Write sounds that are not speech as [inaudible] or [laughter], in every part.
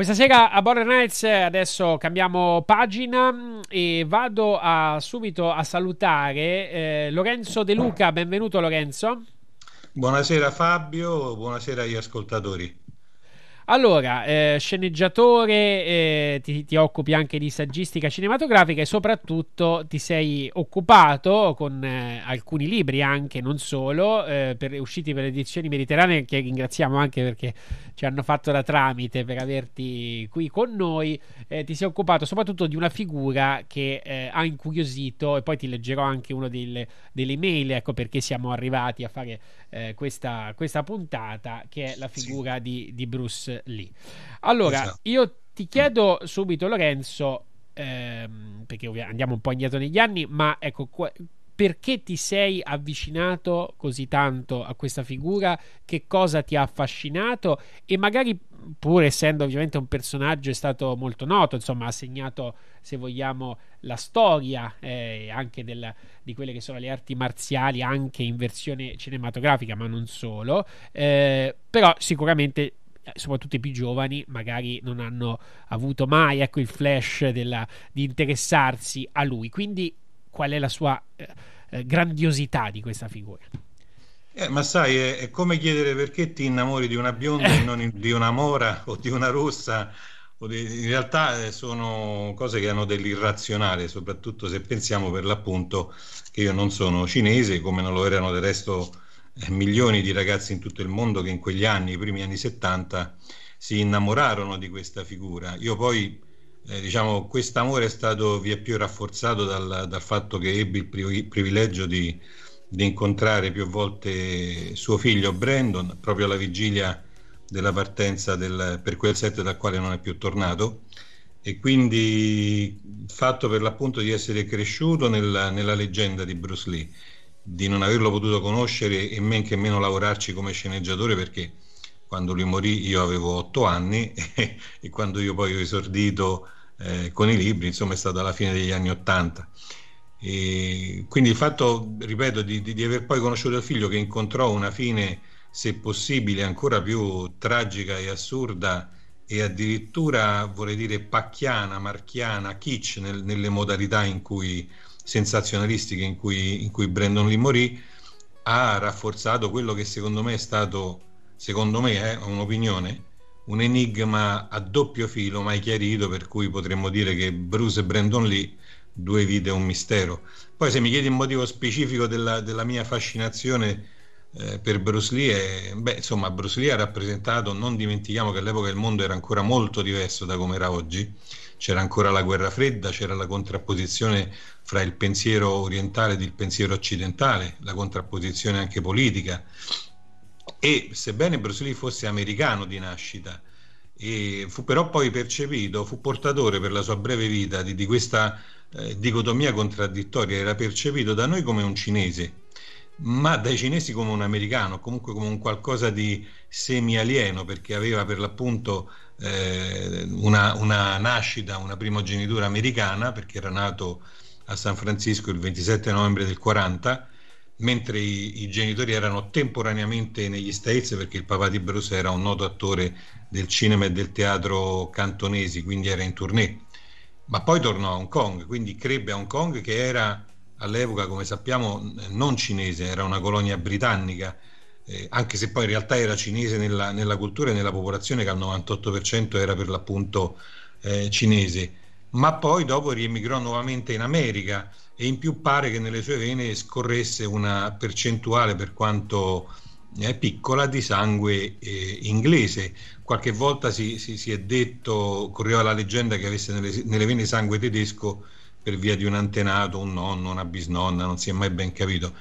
Questa sera a Border Nights adesso cambiamo pagina e vado a, subito a salutare eh, Lorenzo De Luca. Benvenuto Lorenzo. Buonasera Fabio, buonasera agli ascoltatori. Allora, eh, sceneggiatore, eh, ti, ti, occupi anche di saggistica cinematografica e soprattutto ti sei occupato con eh, alcuni libri anche, non solo, eh, per, usciti per le edizioni mediterranee, che ringraziamo anche perché ci hanno fatto da tramite per averti qui con noi. Eh, ti sei occupato soprattutto di una figura che eh, ha incuriosito e poi ti leggerò anche una delle, delle email, ecco perché siamo arrivati a fare questa, questa, puntata, che è la figura sì. di, di Bruce lì. Allora, esatto. io ti chiedo subito, Lorenzo, ehm, perché andiamo un po' indietro negli anni, ma ecco, qua, perché ti sei avvicinato così tanto a questa figura? Che cosa ti ha affascinato? E magari, pur essendo ovviamente un personaggio, è stato molto noto, insomma, ha segnato, se vogliamo, la storia eh, anche del, di quelle che sono le arti marziali, anche in versione cinematografica, ma non solo. Eh, però sicuramente soprattutto i più giovani, magari non hanno avuto mai ecco, il flash della, di interessarsi a lui. Quindi, qual è la sua eh, eh, grandiosità di questa figura? Eh, ma sai, è, è, come chiedere perché ti innamori di una bionda e [laughs] non di una mora o di una rossa. Di, in realtà eh, sono cose che hanno dell'irrazionale, soprattutto se pensiamo per l'appunto che io non sono cinese, come non lo erano del resto eh, milioni di ragazzi in tutto il mondo che in quegli anni, i primi anni 70, si innamorarono di questa figura. Io poi, eh, diciamo, questo amore è stato via più rafforzato dal, dal fatto che ebbi il pri- privilegio di, di, incontrare più volte suo figlio Brandon, proprio alla vigilia della partenza del, per quel set dal quale non è più tornato. E quindi il fatto per l'appunto di essere cresciuto nella, nella leggenda di Bruce Lee di non averlo potuto conoscere e men che meno lavorarci come sceneggiatore perché quando lui morì io avevo otto anni e, [laughs] e quando io poi ho esordito eh, con i libri, insomma è stato alla fine degli anni Ottanta. quindi il fatto, ripeto, di, di, di, aver poi conosciuto il figlio che incontrò una fine, se possibile, ancora più tragica e assurda e addirittura, vorrei dire, pacchiana, marchiana, kitsch nel, nelle modalità in cui sensazionalistiche in cui, in cui Brandon Lee morì, ha rafforzato quello che secondo me è stato, secondo me è eh, un'opinione, un enigma a doppio filo mai chiarito, per cui potremmo dire che Bruce e Brandon Lee, due vite un mistero. Poi se mi chiedi il motivo specifico della, della mia fascinazione eh, per Bruce Lee, è, beh, insomma, Bruce Lee ha rappresentato, non dimentichiamo che all'epoca il mondo era ancora molto diverso da come era oggi, c'era ancora la guerra fredda, c'era la contrapposizione fra il pensiero orientale ed il pensiero occidentale, la contrapposizione anche politica. E sebbene Bruce Lee fosse americano di nascita, fu però poi percepito, fu portatore per la sua breve vita di, di questa eh, dicotomia contraddittoria, era percepito da noi come un cinese, ma dai cinesi come un americano, comunque come un qualcosa di semi-alieno, perché aveva per l'appunto eh, una, una, nascita, una primogenitura americana, perché era nato a San Francisco il 27 novembre del 40, mentre i, i, genitori erano temporaneamente negli States, perché il papà di Bruce era un noto attore del cinema e del teatro cantonesi, quindi era in tournée. Ma poi tornò a Hong Kong, quindi crebbe a Hong Kong che era all'epoca, come sappiamo, non cinese, era una colonia britannica, eh, anche se poi in realtà era cinese nella, nella, cultura e nella popolazione che al 98% era per l'appunto eh, cinese, ma poi dopo riemigrò nuovamente in America e in più pare che nelle sue vene scorresse una percentuale per quanto eh, piccola di sangue eh, inglese. Qualche volta si, si, si, è detto, correva la leggenda che avesse nelle, nelle vene sangue tedesco per via di un antenato, un nonno, una bisnonna, non si è mai ben capito.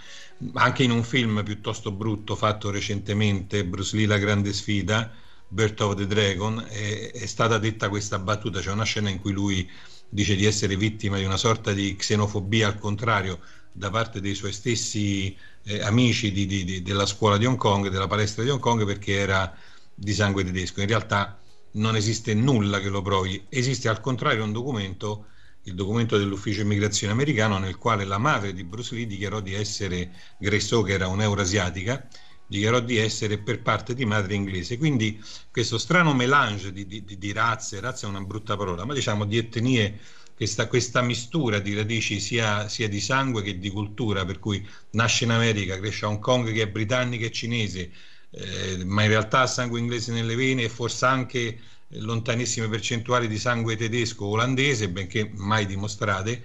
anche in un film piuttosto brutto fatto recentemente, Bruce Lee La grande sfida, Birth of the Dragon, è, è stata detta questa battuta, c'è una scena in cui lui dice di essere vittima di una sorta di xenofobia al contrario da parte dei suoi stessi eh, amici di, di, di, della scuola di Hong Kong, della palestra di Hong Kong, perché era di sangue tedesco. In realtà non esiste nulla che lo provi, esiste al contrario un documento il documento dell'ufficio immigrazione americano nel quale la madre di Bruce Lee dichiarò di essere, Gresso che era un'eurasiatica, dichiarò di essere per parte di madre inglese. Quindi questo strano melange di, di, di razze, razza è una brutta parola, ma diciamo di etnie, questa, questa mistura di radici sia, sia, di sangue che di cultura, per cui nasce in America, cresce a Hong Kong che è britannica e cinese, eh, ma in realtà ha sangue inglese nelle vene e forse anche lontanissime percentuali di sangue tedesco o olandese, benché mai dimostrate,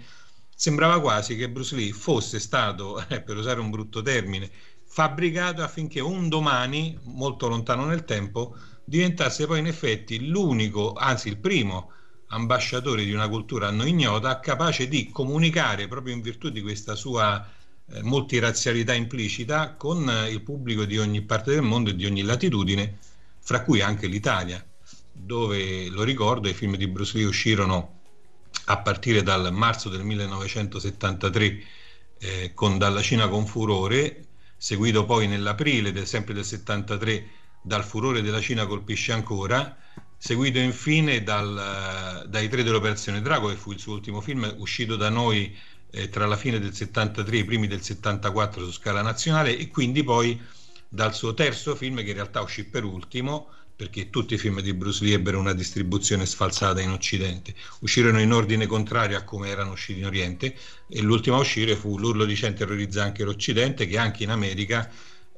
sembrava quasi che Bruce Lee fosse stato, eh, [laughs] per usare un brutto termine, fabbricato affinché un domani, molto lontano nel tempo, diventasse poi in effetti l'unico, anzi il primo ambasciatore di una cultura a noi ignota, capace di comunicare proprio in virtù di questa sua eh, multirazzialità implicita con eh, il pubblico di ogni parte del mondo e di ogni latitudine, fra cui anche l'Italia dove, lo ricordo, i film di Bruce Lee uscirono a partire dal marzo del 1973 eh, con Dalla Cina con furore, seguito poi nell'aprile del, sempre del 73 dal Furore della Cina colpisce ancora, seguito infine dal, dai tre dell'Operazione Drago, che fu il suo ultimo film, uscito da noi eh, tra la fine del 73 e i primi del 74 su scala nazionale, e quindi poi dal suo terzo film, che in realtà uscì per ultimo, perché tutti i film di Bruce Lee ebbero una distribuzione sfalsata in Occidente. Uscirono in ordine contrario a come erano usciti in Oriente e l'ultima a uscire fu L'urlo di Cen terrorizza anche l'Occidente, che anche in America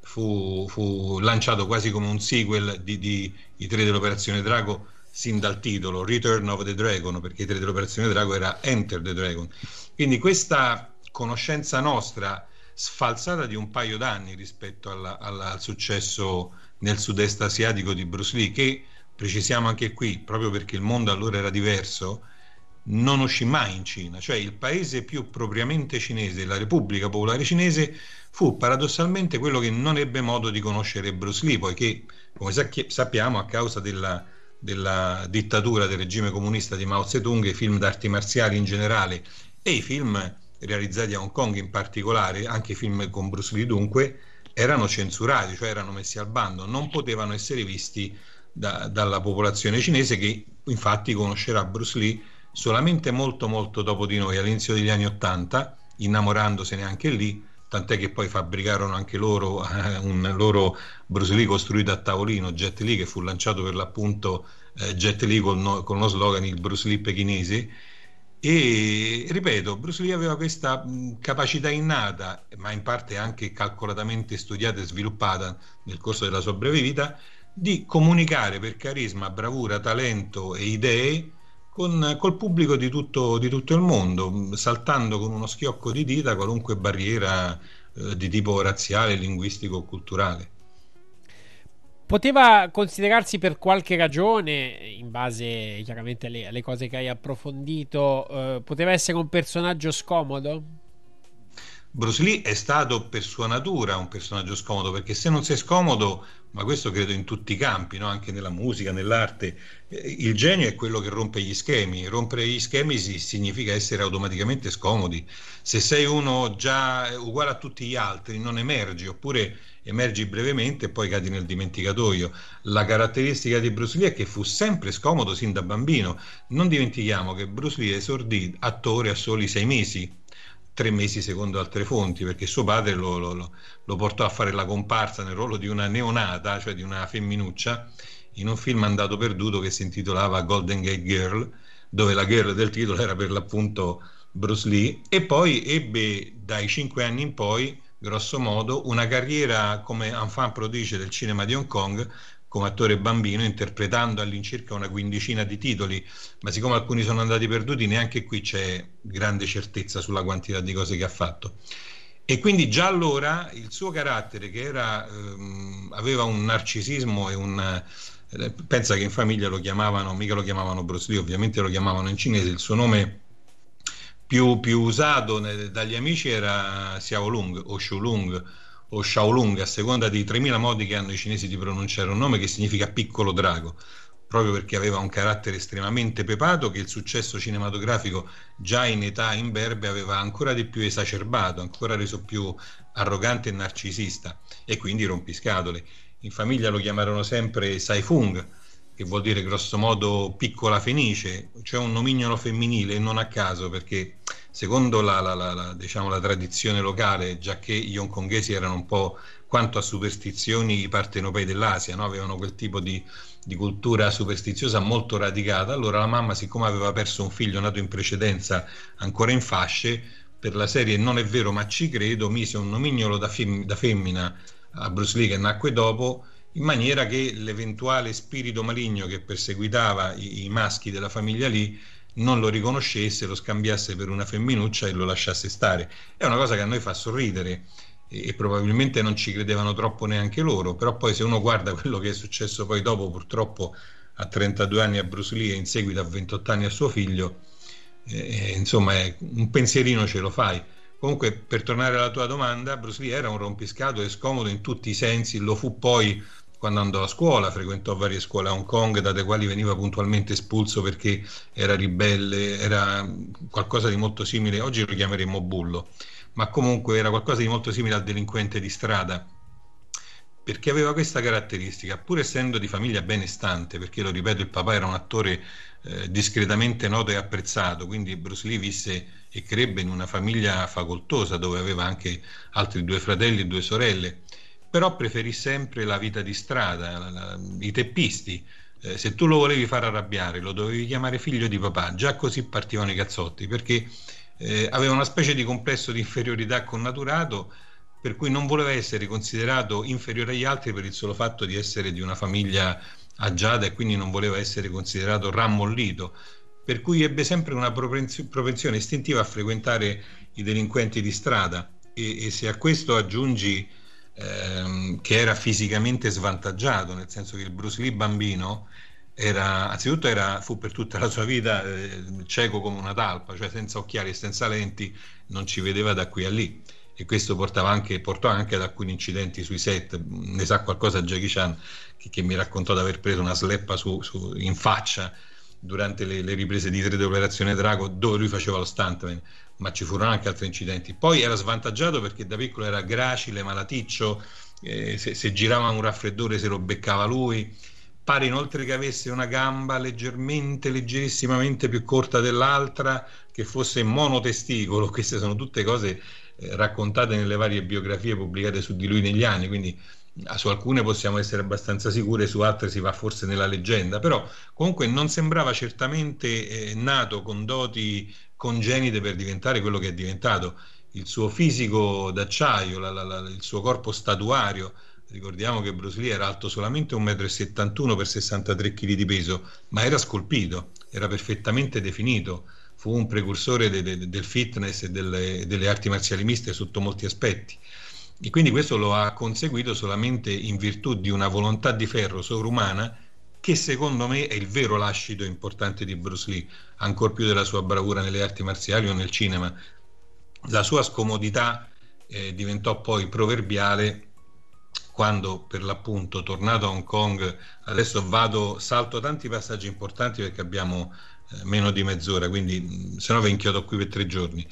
fu, fu lanciato quasi come un sequel di, di I tre dell'Operazione Drago sin dal titolo Return of the Dragon, perché i tre dell'Operazione Drago era Enter the Dragon. Quindi questa conoscenza nostra sfalsata di un paio d'anni rispetto alla, alla, al successo nel sud-est asiatico di Bruce Lee, che precisiamo anche qui, proprio perché il mondo allora era diverso, non uscì mai in Cina, cioè il paese più propriamente cinese, la Repubblica Popolare Cinese, fu paradossalmente quello che non ebbe modo di conoscere Bruce Lee, poiché, come sappiamo, a causa della, della dittatura del regime comunista di Mao Zedong, i film d'arti marziali in generale e i film realizzati a Hong Kong in particolare, anche i film con Bruce Lee dunque, erano censurati, cioè erano messi al bando, non potevano essere visti da, dalla popolazione cinese che infatti conoscerà Bruce Lee solamente molto molto dopo di noi, all'inizio degli anni Ottanta, innamorandosene anche lì, tant'è che poi fabbricarono anche loro eh, un loro Bruce Lee costruito a tavolino, Jet Lee, che fu lanciato per l'appunto eh, Jet Lee con, no, con lo slogan il Bruce Lee pechinese, e ripeto, Bruce Lee aveva questa capacità innata, ma in parte anche calcolatamente studiata e sviluppata nel corso della sua breve vita, di comunicare per carisma, bravura, talento e idee con, col pubblico di tutto, di tutto, il mondo, saltando con uno schiocco di dita qualunque barriera eh, di tipo razziale, linguistico o culturale. Poteva considerarsi per qualche ragione, in base chiaramente alle, alle cose che hai approfondito, eh, poteva essere un personaggio scomodo? Bruce Lee è stato per sua natura un personaggio scomodo perché se non sei scomodo, ma questo credo in tutti i campi, no? anche nella musica, nell'arte, eh, il genio è quello che rompe gli schemi. Rompere gli schemi significa essere automaticamente scomodi. Se sei uno già uguale a tutti gli altri, non emergi, oppure emergi brevemente e poi cadi nel dimenticatoio. La caratteristica di Bruce Lee è che fu sempre scomodo sin da bambino. Non dimentichiamo che Bruce Lee esordì attore a soli sei mesi tre mesi secondo altre fonti, perché suo padre lo, lo, lo, portò a fare la comparsa nel ruolo di una neonata, cioè di una femminuccia, in un film andato perduto che si intitolava Golden Gate Girl, dove la girl del titolo era per l'appunto Bruce Lee, e poi ebbe dai cinque anni in poi, grosso modo, una carriera come enfant prodige del cinema di Hong Kong, come attore bambino interpretando all'incirca una quindicina di titoli, ma siccome alcuni sono andati perduti neanche qui c'è grande certezza sulla quantità di cose che ha fatto. E quindi già allora il suo carattere, che era, ehm, aveva un narcisismo e un... Eh, pensa che in famiglia lo chiamavano, mica lo chiamavano Bruce Lee, ovviamente lo chiamavano in cinese, il suo nome più, più usato dagli amici era Xiaolong o Shulung o Shaolung, a seconda dei 3000 modi che hanno i cinesi di pronunciare un nome che significa piccolo drago, proprio perché aveva un carattere estremamente pepato che il successo cinematografico già in età imberbe aveva ancora di più esacerbato, ancora reso più arrogante e narcisista e quindi rompiscatole. In famiglia lo chiamarono sempre Saifung, che vuol dire grossomodo piccola fenice, cioè un nomignolo femminile, non a caso perché secondo la, la, la, diciamo, la tradizione locale, già che gli hongkongesi erano un po' quanto a superstizioni i partenopei dell'Asia, no? avevano quel tipo di, di, cultura superstiziosa molto radicata, allora la mamma, siccome aveva perso un figlio nato in precedenza ancora in fasce, per la serie Non è vero ma ci credo, mise un nomignolo da, fem- da femmina a Bruce Lee che nacque dopo, in maniera che l'eventuale spirito maligno che perseguitava i, i maschi della famiglia Lee non lo riconoscesse, lo scambiasse per una femminuccia e lo lasciasse stare. È una cosa che a noi fa sorridere e, e, probabilmente non ci credevano troppo neanche loro, però poi se uno guarda [laughs] quello che è successo poi dopo, purtroppo a 32 anni a Bruce Lee e in seguito a 28 anni a suo figlio, eh, insomma è, un pensierino ce lo fai. Comunque, per tornare alla tua domanda, Bruce Lee era un rompiscato e scomodo in tutti i sensi, lo fu poi quando andò a scuola, frequentò varie scuole a Hong Kong, dalle quali veniva puntualmente espulso perché era ribelle, era qualcosa di molto simile, oggi lo chiameremmo bullo, ma comunque era qualcosa di molto simile al delinquente di strada, perché aveva questa caratteristica, pur essendo di famiglia benestante, perché lo ripeto, il papà era un attore eh, discretamente noto e apprezzato, quindi Bruce Lee visse e crebbe in una famiglia facoltosa dove aveva anche altri due fratelli e due sorelle però preferì sempre la vita di strada, la, la, i teppisti. Eh, se tu lo volevi far arrabbiare, lo dovevi chiamare figlio di papà, già così partivano i cazzotti, perché eh, aveva una specie di complesso di inferiorità connaturato, per cui non voleva essere considerato inferiore agli altri per il solo fatto di essere di una famiglia agiata e quindi non voleva essere considerato rammollito, per cui ebbe sempre una propensione istintiva a frequentare i delinquenti di strada. E, e se a questo aggiungi ehm, che era fisicamente svantaggiato, nel senso che il Bruce Lee bambino era, anzitutto era, fu per tutta la sua vita eh, cieco come una talpa, cioè senza occhiali e senza lenti, non ci vedeva da qui a lì e questo anche, portò anche ad alcuni incidenti sui set. Ne sa qualcosa Jackie Chan che, che mi raccontò di aver preso una sleppa su, su, in faccia durante le, le riprese di 3D Operazione Drago dove lui faceva lo stuntman ma ci furono anche altri incidenti. Poi era svantaggiato perché da piccolo era gracile, malaticcio, eh, se, se, girava un raffreddore se lo beccava lui. Pare inoltre che avesse una gamba leggermente, leggerissimamente più corta dell'altra, che fosse monotesticolo. [laughs] Queste sono tutte cose eh, raccontate nelle varie biografie pubblicate su di lui negli anni, quindi su alcune possiamo essere abbastanza sicure, su altre si va forse nella leggenda, però comunque non sembrava certamente eh, nato con doti congenite per diventare quello che è diventato. Il suo fisico d'acciaio, la, la, la, il suo corpo statuario, ricordiamo che Bruce Lee era alto solamente 1,71 m per 63 kg di peso, ma era scolpito, era perfettamente definito, fu un precursore de, de, del fitness e delle, delle arti marziali miste sotto molti aspetti. E quindi questo lo ha conseguito solamente in virtù di una volontà di ferro sovrumana che secondo me è il vero lascito importante di Bruce Lee, ancor più della sua bravura nelle arti marziali o nel cinema. La sua scomodità eh, diventò poi proverbiale quando per l'appunto tornato a Hong Kong, adesso vado, salto tanti passaggi importanti perché abbiamo eh, meno di mezz'ora, quindi se no vi inchiodo qui per tre giorni.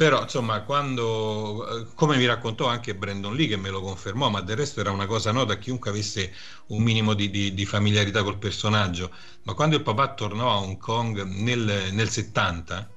Però, insomma, quando, eh, come mi raccontò anche Brandon Lee, che me lo confermò, ma del resto era una cosa nota a chiunque avesse un minimo di, di, di familiarità col personaggio, ma quando il papà tornò a Hong Kong nel, nel 70,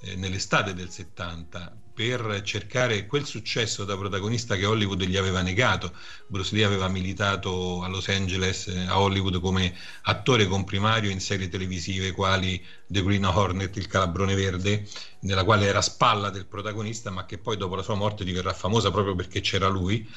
eh, nell'estate del 70, per cercare quel successo da protagonista che Hollywood gli aveva negato. Bruce Lee aveva militato a Los Angeles, eh, a Hollywood, come attore comprimario in serie televisive quali The Green Hornet, il calabrone verde, nella quale era spalla del protagonista, ma che poi dopo la sua morte diverrà famosa proprio perché c'era lui.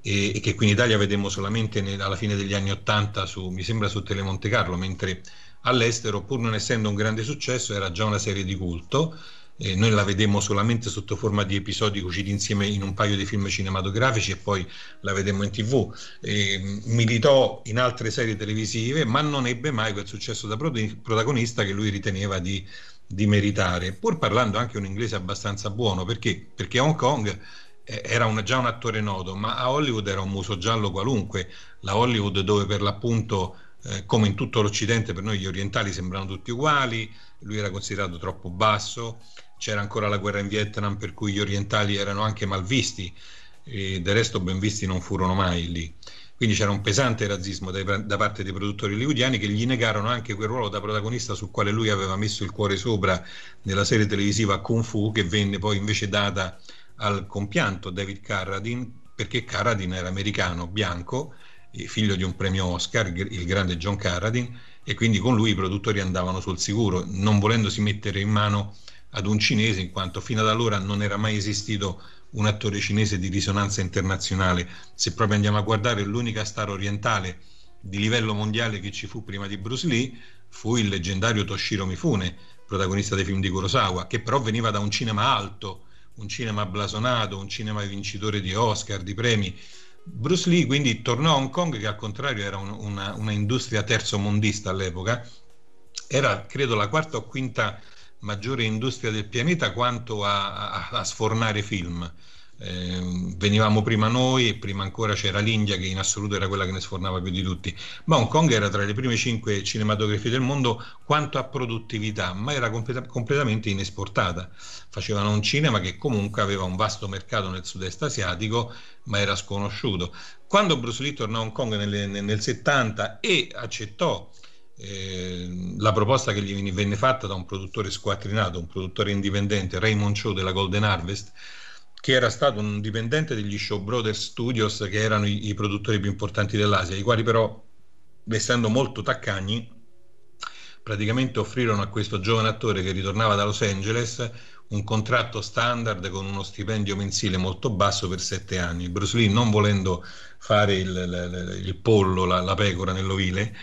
E, che qui in Italia vedemmo solamente nel, alla fine degli anni Ottanta, mi sembra su Telemonte Carlo, mentre all'estero, pur non essendo un grande successo, era già una serie di culto eh, noi la vedemmo solamente sotto forma di episodi cuciti insieme in un paio di film cinematografici e poi la vedemmo in tv. Eh, militò in altre serie televisive, ma non ebbe mai quel successo da protagonista che lui riteneva di, di meritare, pur parlando anche un inglese abbastanza buono, perché? Perché Hong Kong eh, era un, già un attore noto, ma a Hollywood era un muso giallo qualunque, la Hollywood dove per l'appunto, eh, come in tutto l'Occidente, per noi gli orientali sembrano tutti uguali, lui era considerato troppo basso, c'era ancora la guerra in Vietnam per cui gli orientali erano anche malvisti e del resto ben visti non furono mai lì. Quindi c'era un pesante razzismo dai, da parte dei produttori hollywoodiani che gli negarono anche quel ruolo da protagonista sul quale lui aveva messo il cuore sopra nella serie televisiva Kung Fu, che venne poi invece data al compianto David Carradine, perché Carradine era americano, bianco, figlio di un premio Oscar, il grande John Carradine, e quindi con lui i produttori andavano sul sicuro, non volendosi mettere in mano ad un cinese, in quanto fino ad allora non era mai esistito un attore cinese di risonanza internazionale. Se proprio andiamo a guardare l'unica star orientale di livello mondiale che ci fu prima di Bruce Lee fu il leggendario Toshiro Mifune, protagonista dei film di Kurosawa, che però veniva da un cinema alto, un cinema blasonato, un cinema vincitore di Oscar, di premi. Bruce Lee quindi tornò a Hong Kong, che al contrario era un, una, una industria mondista all'epoca, era credo la quarta o quinta maggiore industria del pianeta quanto a, a, a sfornare film. Eh, venivamo prima noi e prima ancora c'era l'India che in assoluto era quella che ne sfornava più di tutti. Ma Hong Kong era tra le prime cinque cinematografie del mondo quanto a produttività ma era completa- completamente inesportata. Facevano un cinema che comunque aveva un vasto mercato nel sud-est asiatico ma era sconosciuto. Quando Bruce Lee tornò a Hong Kong nel, nel, nel 70 e accettò eh, la proposta che gli venne fatta da un produttore squattrinato, un produttore indipendente, Raymond Cho della Golden Harvest, che era stato un dipendente degli Show Brothers Studios, che erano i, i produttori più importanti dell'Asia, i quali però, essendo molto taccagni, praticamente offrirono a questo giovane attore che ritornava da Los Angeles un contratto standard con uno stipendio mensile molto basso per sette anni. Bruce Lee, non volendo fare il, il, il pollo, la, la pecora nell'ovile,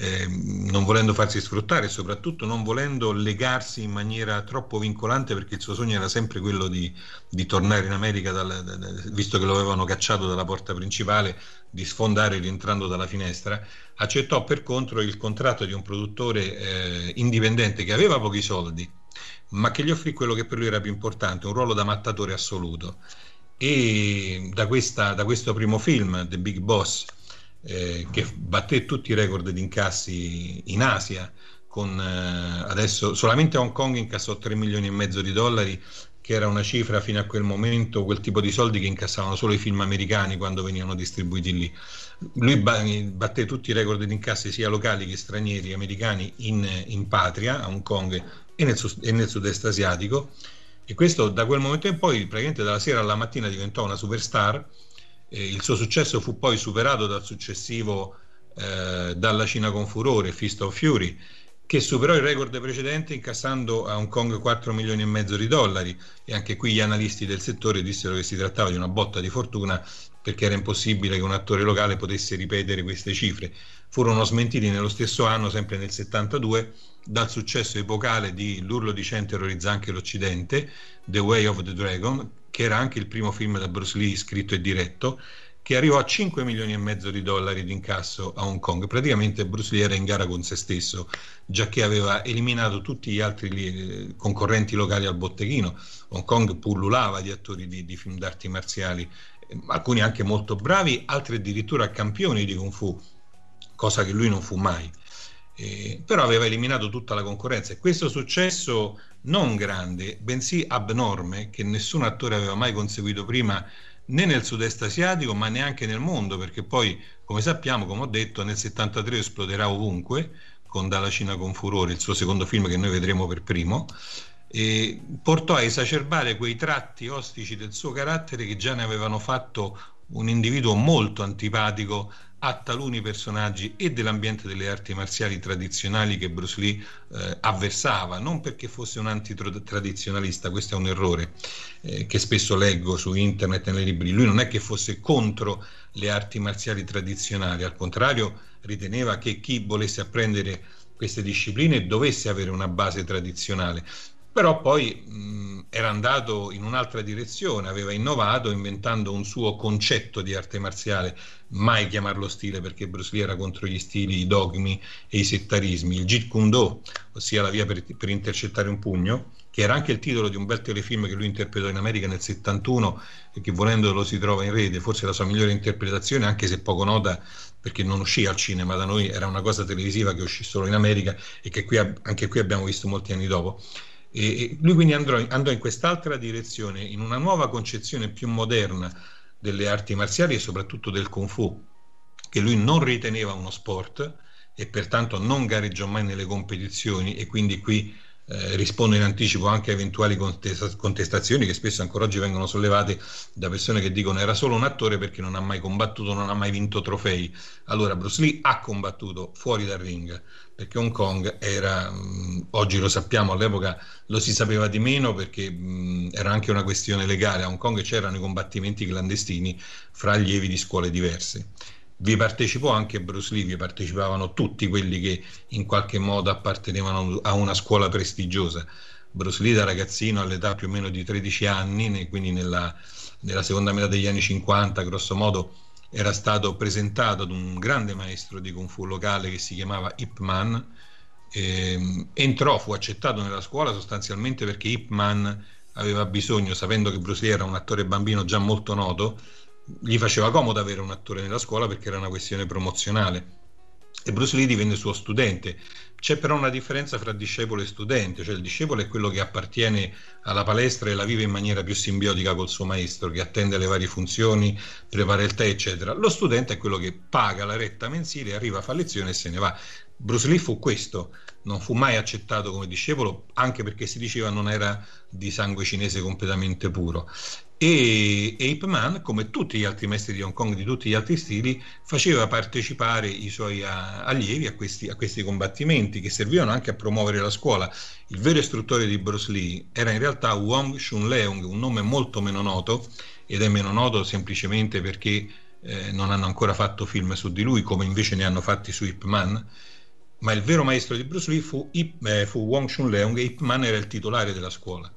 eh, non volendo farsi sfruttare e soprattutto non volendo legarsi in maniera troppo vincolante perché il suo sogno era sempre quello di, di tornare in America dal, da, da, visto che lo avevano cacciato dalla porta principale di sfondare rientrando dalla finestra accettò per contro il contratto di un produttore eh, indipendente che aveva pochi soldi ma che gli offrì quello che per lui era più importante un ruolo da mattatore assoluto. E da, questa, da questo primo film The Big Boss eh, che batté tutti i record di incassi in Asia. Con, eh, adesso solamente Hong Kong incassò 3 milioni e mezzo di dollari, che era una cifra fino a quel momento, quel tipo di soldi che incassavano solo i film americani quando venivano distribuiti lì. Lui batté tutti i record di incassi sia locali che stranieri americani in, in patria, a Hong Kong e nel, e nel sud-est asiatico. E questo da quel momento in poi, praticamente dalla sera alla mattina, diventò una superstar eh, il suo successo fu poi superato dal successivo eh, Dalla Cina con furore, Fist of Fury, che superò il record precedente incassando a Hong Kong 4 milioni e mezzo di dollari e anche qui gli analisti del settore dissero che si trattava di una botta di fortuna perché era impossibile che un attore locale potesse ripetere queste cifre. Furono smentiti nello stesso anno, sempre nel 72, dal successo epocale di L'urlo di Cen terrorizza anche l'Occidente, The Way of the Dragon, che era anche il primo film da Bruce Lee scritto e diretto, che arrivò a 5 milioni e mezzo di dollari di incasso a Hong Kong. Praticamente Bruce Lee era in gara con se stesso, già che aveva eliminato tutti gli altri eh, concorrenti locali al botteghino. Hong Kong pullulava di attori di, di film d'arti marziali, eh, alcuni anche molto bravi, altri addirittura campioni di Kung Fu, cosa che lui non fu mai. Eh, però aveva eliminato tutta la concorrenza e questo successo non grande, bensì abnorme, che nessun attore aveva mai conseguito prima né nel sud-est asiatico ma neanche nel mondo, perché poi, come sappiamo, come ho detto, nel 73 esploderà ovunque con Dalla Cina con furore, il suo secondo film che noi vedremo per primo, e portò a esacerbare quei tratti ostici del suo carattere che già ne avevano fatto un individuo molto antipatico a taluni personaggi e dell'ambiente delle arti marziali tradizionali che Bruce Lee eh, avversava, non perché fosse un antitradizionalista, questo è un errore eh, che spesso leggo su internet e nei libri, lui non è che fosse contro le arti marziali tradizionali, al contrario riteneva che chi volesse apprendere queste discipline dovesse avere una base tradizionale, però poi mh, era andato in un'altra direzione, aveva innovato inventando un suo concetto di arte marziale, mai chiamarlo stile perché Bruce Lee era contro gli stili, i dogmi e i settarismi, il Jeet Kune Do, ossia la via per, per intercettare un pugno, che era anche il titolo di un bel telefilm che lui interpretò in America nel 71 e che volendo lo si trova in rete, forse la sua migliore interpretazione, anche se poco nota perché non uscì al cinema, da noi era una cosa televisiva che uscì solo in America e che qui, anche qui abbiamo visto molti anni dopo. E lui quindi andrò, andò in quest'altra direzione, in una nuova concezione più moderna delle arti marziali e soprattutto del Kung Fu, che lui non riteneva uno sport e pertanto non gareggiò mai nelle competizioni e quindi qui eh, rispondo in anticipo anche a eventuali contestazioni che spesso ancora oggi vengono sollevate da persone che dicono era solo un attore perché non ha mai combattuto, non ha mai vinto trofei. Allora Bruce Lee ha combattuto fuori dal ring perché Hong Kong era, mh, oggi lo sappiamo, all'epoca lo si sapeva di meno perché mh, era anche una questione legale. A Hong Kong c'erano i combattimenti clandestini fra allievi di scuole diverse vi partecipò anche Bruce Lee, vi partecipavano tutti quelli che in qualche modo appartenevano a una scuola prestigiosa. Bruce Lee da ragazzino all'età più o meno di 13 anni, quindi nella, nella seconda metà degli anni 50, grosso modo, era stato presentato ad un grande maestro di Kung Fu locale che si chiamava Ip Man. Eh, entrò, fu accettato nella scuola sostanzialmente perché Ip Man aveva bisogno, sapendo che Bruce Lee era un attore bambino già molto noto, gli faceva comodo avere un attore nella scuola perché era una questione promozionale e Bruce Lee divenne suo studente. C'è però una differenza fra discepolo e studente, cioè il discepolo è quello che appartiene alla palestra e la vive in maniera più simbiotica col suo maestro, che attende le varie funzioni, prepara il tè, eccetera. Lo studente è quello che paga la retta mensile, arriva, fa lezione e se ne va. Bruce Lee fu questo, non fu mai accettato come discepolo, anche perché si diceva non era di sangue cinese completamente puro e Ape Man, come tutti gli altri maestri di Hong Kong di tutti gli altri stili, faceva partecipare i suoi allievi a questi, a questi, combattimenti che servivano anche a promuovere la scuola. Il vero istruttore di Bruce Lee era in realtà Wong Shun Leung, un nome molto meno noto ed è meno noto semplicemente perché eh, non hanno ancora fatto film su di lui come invece ne hanno fatti su Ip Man ma il vero maestro di Bruce Lee fu, Ip, eh, fu Wong Shun Leung e Ip Man era il titolare della scuola.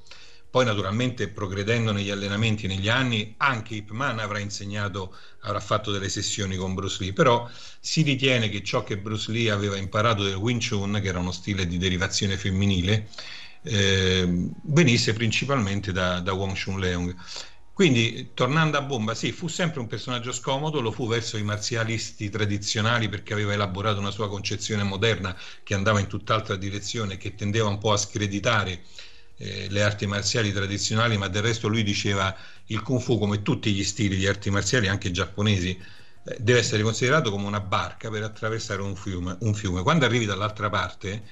Poi naturalmente progredendo negli allenamenti negli anni anche Ip Man avrà insegnato, avrà fatto delle sessioni con Bruce Lee, però si ritiene che ciò che Bruce Lee aveva imparato del Wing Chun, che era uno stile di derivazione femminile, eh, venisse principalmente da, da Wong Chun Leung. Quindi, tornando a Bomba, sì, fu sempre un personaggio scomodo, lo fu verso i marzialisti tradizionali perché aveva elaborato una sua concezione moderna che andava in tutt'altra direzione, che tendeva un po' a screditare eh, le arti marziali tradizionali, ma del resto lui diceva il kung fu come tutti gli stili di arti marziali, anche giapponesi, eh, deve essere considerato come una barca per attraversare un fiume, un fiume. Quando arrivi dall'altra parte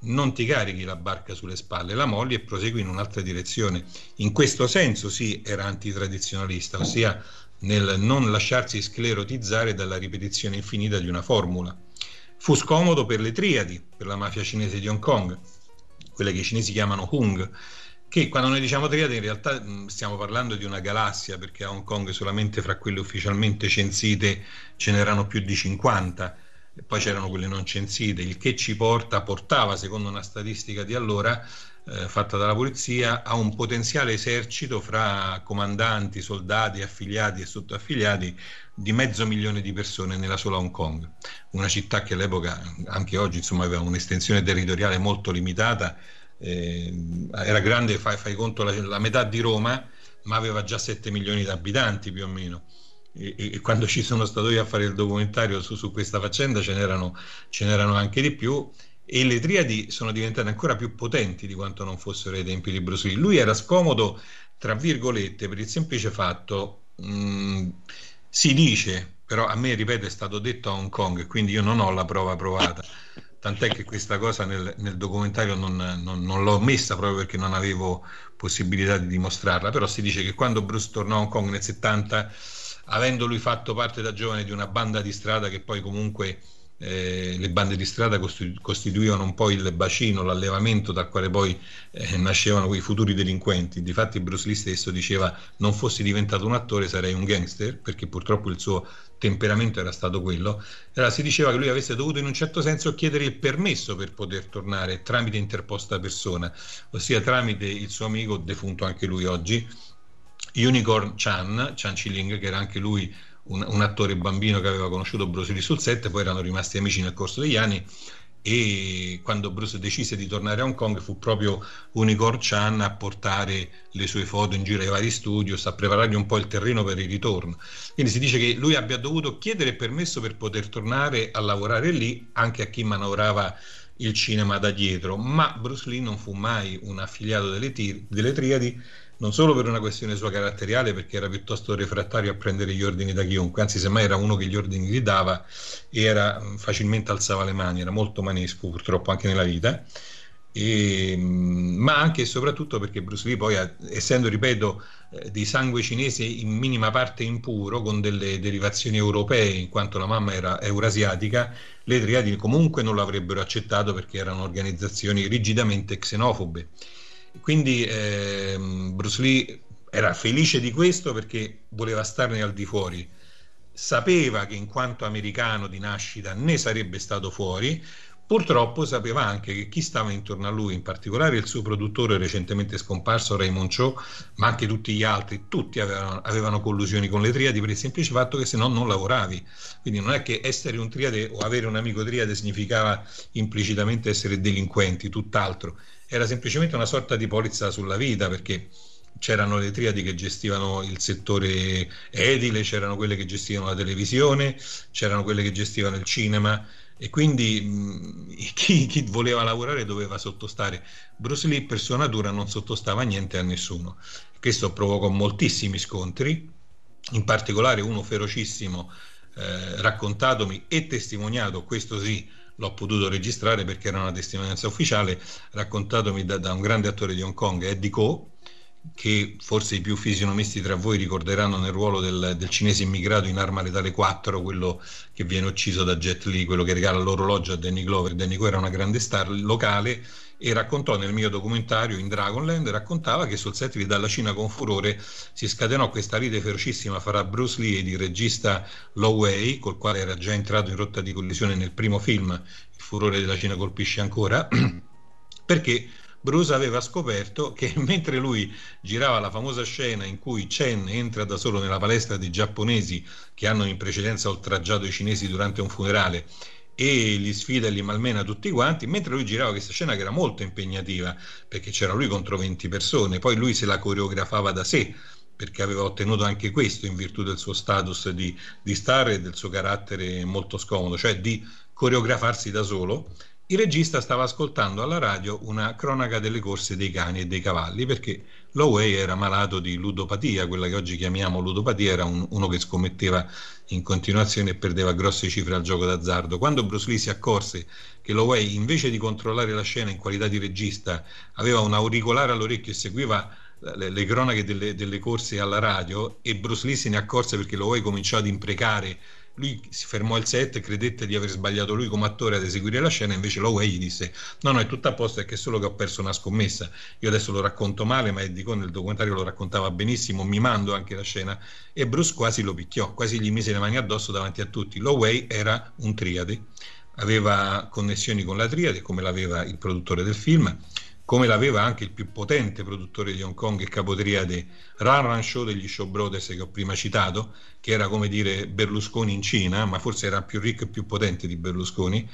non ti carichi la barca sulle spalle, la molli e prosegui in un'altra direzione. In questo senso sì, era antitradizionalista, ossia nel non lasciarsi sclerotizzare dalla ripetizione infinita di una formula. Fu scomodo per le triadi, per la mafia cinese di Hong Kong, quelle che i cinesi chiamano Hung, che quando noi diciamo triade in realtà stiamo parlando di una galassia, perché a Hong Kong solamente fra quelle ufficialmente censite ce n'erano più di 50, e poi c'erano quelle non censite, il che ci porta, portava, secondo una statistica di allora, eh, fatta dalla polizia, a un potenziale esercito fra comandanti, soldati, affiliati e sottoaffiliati di mezzo milione di persone nella sola Hong Kong, una città che all'epoca, anche oggi, insomma, aveva un'estensione territoriale molto limitata, eh, era grande, fai, fai conto, la, la, metà di Roma, ma aveva già 7 milioni di abitanti più o meno. E, e quando ci sono stato io a fare il documentario su, su questa faccenda ce n'erano, ce n'erano anche di più e le triadi sono diventate ancora più potenti di quanto non fossero ai tempi di Bruce Lee. Lui era scomodo, tra virgolette, per il semplice fatto... Mh, mm, si dice, però a me, ripeto, è stato detto a Hong Kong, quindi io non ho la prova provata. Tant'è che questa cosa nel, nel documentario non, non, non, l'ho messa proprio perché non avevo possibilità di dimostrarla. Però si dice che quando Bruce tornò a Hong Kong nel 70, avendo lui fatto parte da giovane di una banda di strada che poi comunque eh, le bande di strada costituivano un po' il bacino, l'allevamento dal quale poi eh, nascevano quei futuri delinquenti. Difatti Bruce Lee stesso diceva non fossi diventato un attore sarei un gangster, perché purtroppo il suo temperamento era stato quello. Allora si diceva che lui avesse dovuto in un certo senso chiedere il permesso per poter tornare tramite interposta persona, ossia tramite il suo amico, defunto anche lui oggi, Unicorn Chan, Chan Chiling, che era anche lui un, un, attore bambino che aveva conosciuto Bruce Lee sul set, poi erano rimasti amici nel corso degli anni e quando Bruce decise di tornare a Hong Kong fu proprio Unicorn Chan a portare le sue foto in giro ai vari studios, a preparargli un po' il terreno per il ritorno. Quindi si dice che lui abbia dovuto chiedere permesso per poter tornare a lavorare lì anche a chi manovrava il cinema da dietro, ma Bruce Lee non fu mai un affiliato delle, tir- delle Triadi non solo per una questione sua caratteriale, perché era piuttosto refrattario a prendere gli ordini da chiunque, anzi semmai era uno che gli ordini gli dava e era mm, facilmente alzava le mani, era molto manesco purtroppo anche nella vita. E, mm, ma anche e soprattutto perché Bruce Lee poi essendo ripeto eh, di sangue cinese in minima parte impuro con delle derivazioni europee in quanto la mamma era eurasiatica le triadi comunque non l'avrebbero accettato perché erano organizzazioni rigidamente xenofobe quindi ehm, Bruce Lee era felice di questo perché voleva starne al di fuori. Sapeva che in quanto americano di nascita ne sarebbe stato fuori, purtroppo sapeva anche che chi stava intorno a lui, in particolare il suo produttore recentemente scomparso Raymond Cho, ma anche tutti gli altri, tutti avevano, avevano collusioni con le triadi per il semplice fatto che se no non lavoravi. Quindi non è che essere un triade o avere un amico triade significava implicitamente essere delinquenti, tutt'altro era semplicemente una sorta di polizza sulla vita perché c'erano le triadi che gestivano il settore edile, c'erano quelle che gestivano la televisione, c'erano quelle che gestivano il cinema e quindi mh, [laughs] chi, chi, voleva lavorare doveva sottostare. Bruce Lee per sua natura non sottostava niente a nessuno. Questo provocò moltissimi scontri, in particolare uno ferocissimo eh, raccontatomi e testimoniato, questo sì, l'ho potuto registrare perché era una testimonianza ufficiale, raccontatomi da, da un grande attore di Hong Kong, Eddie Ko, che forse i più fisionomisti tra voi ricorderanno nel ruolo del, del, cinese immigrato in Arma Letale 4, quello che viene ucciso da Jet Li, quello che regala l'orologio a Danny Glover. Danny Glover era una grande star locale e raccontò nel mio documentario in Dragonland, raccontava che sul set di Dalla Cina con furore si scatenò questa ride ferocissima fra Bruce Lee ed il regista Lo Wei, col quale era già entrato in rotta di collisione nel primo film Il furore della Cina colpisce ancora, [clears throat] perché Bruce aveva scoperto che [laughs] mentre lui girava la famosa scena in cui Chen entra da solo nella palestra dei giapponesi che hanno in precedenza oltraggiato i cinesi durante un funerale e li sfida e li malmena tutti quanti, mentre lui girava questa scena che era molto impegnativa, perché c'era lui contro 20 persone, poi lui se la coreografava da sé, perché aveva ottenuto anche questo in virtù del suo status di, di star e del suo carattere molto scomodo, cioè di coreografarsi da solo il regista stava ascoltando alla radio una cronaca delle corse dei cani e dei cavalli perché Lowey era malato di ludopatia, quella che oggi chiamiamo ludopatia, era un, uno che scommetteva in continuazione e perdeva grosse cifre al gioco d'azzardo. Quando Bruce Lee si accorse che Lowey invece di controllare la scena in qualità di regista aveva un auricolare all'orecchio e seguiva le, le cronache delle, delle, corse alla radio e Bruce Lee se ne accorse perché Lowey cominciò ad imprecare lui si fermò il set, credette di aver sbagliato lui come attore ad eseguire la scena, invece Lowey gli disse no no è tutto a posto, è che solo che ho perso una scommessa, io adesso lo racconto male ma Eddie nel documentario lo raccontava benissimo, mimando anche la scena. E Bruce quasi lo picchiò, quasi gli mise le mani addosso davanti a tutti, Lowey era un triade, aveva connessioni con la triade come l'aveva il produttore del film come l'aveva anche il più potente produttore di Hong Kong e capotriade Ran Ran Show degli Show Brothers che ho prima citato, che era come dire Berlusconi in Cina, ma forse era più ricco e più potente di Berlusconi,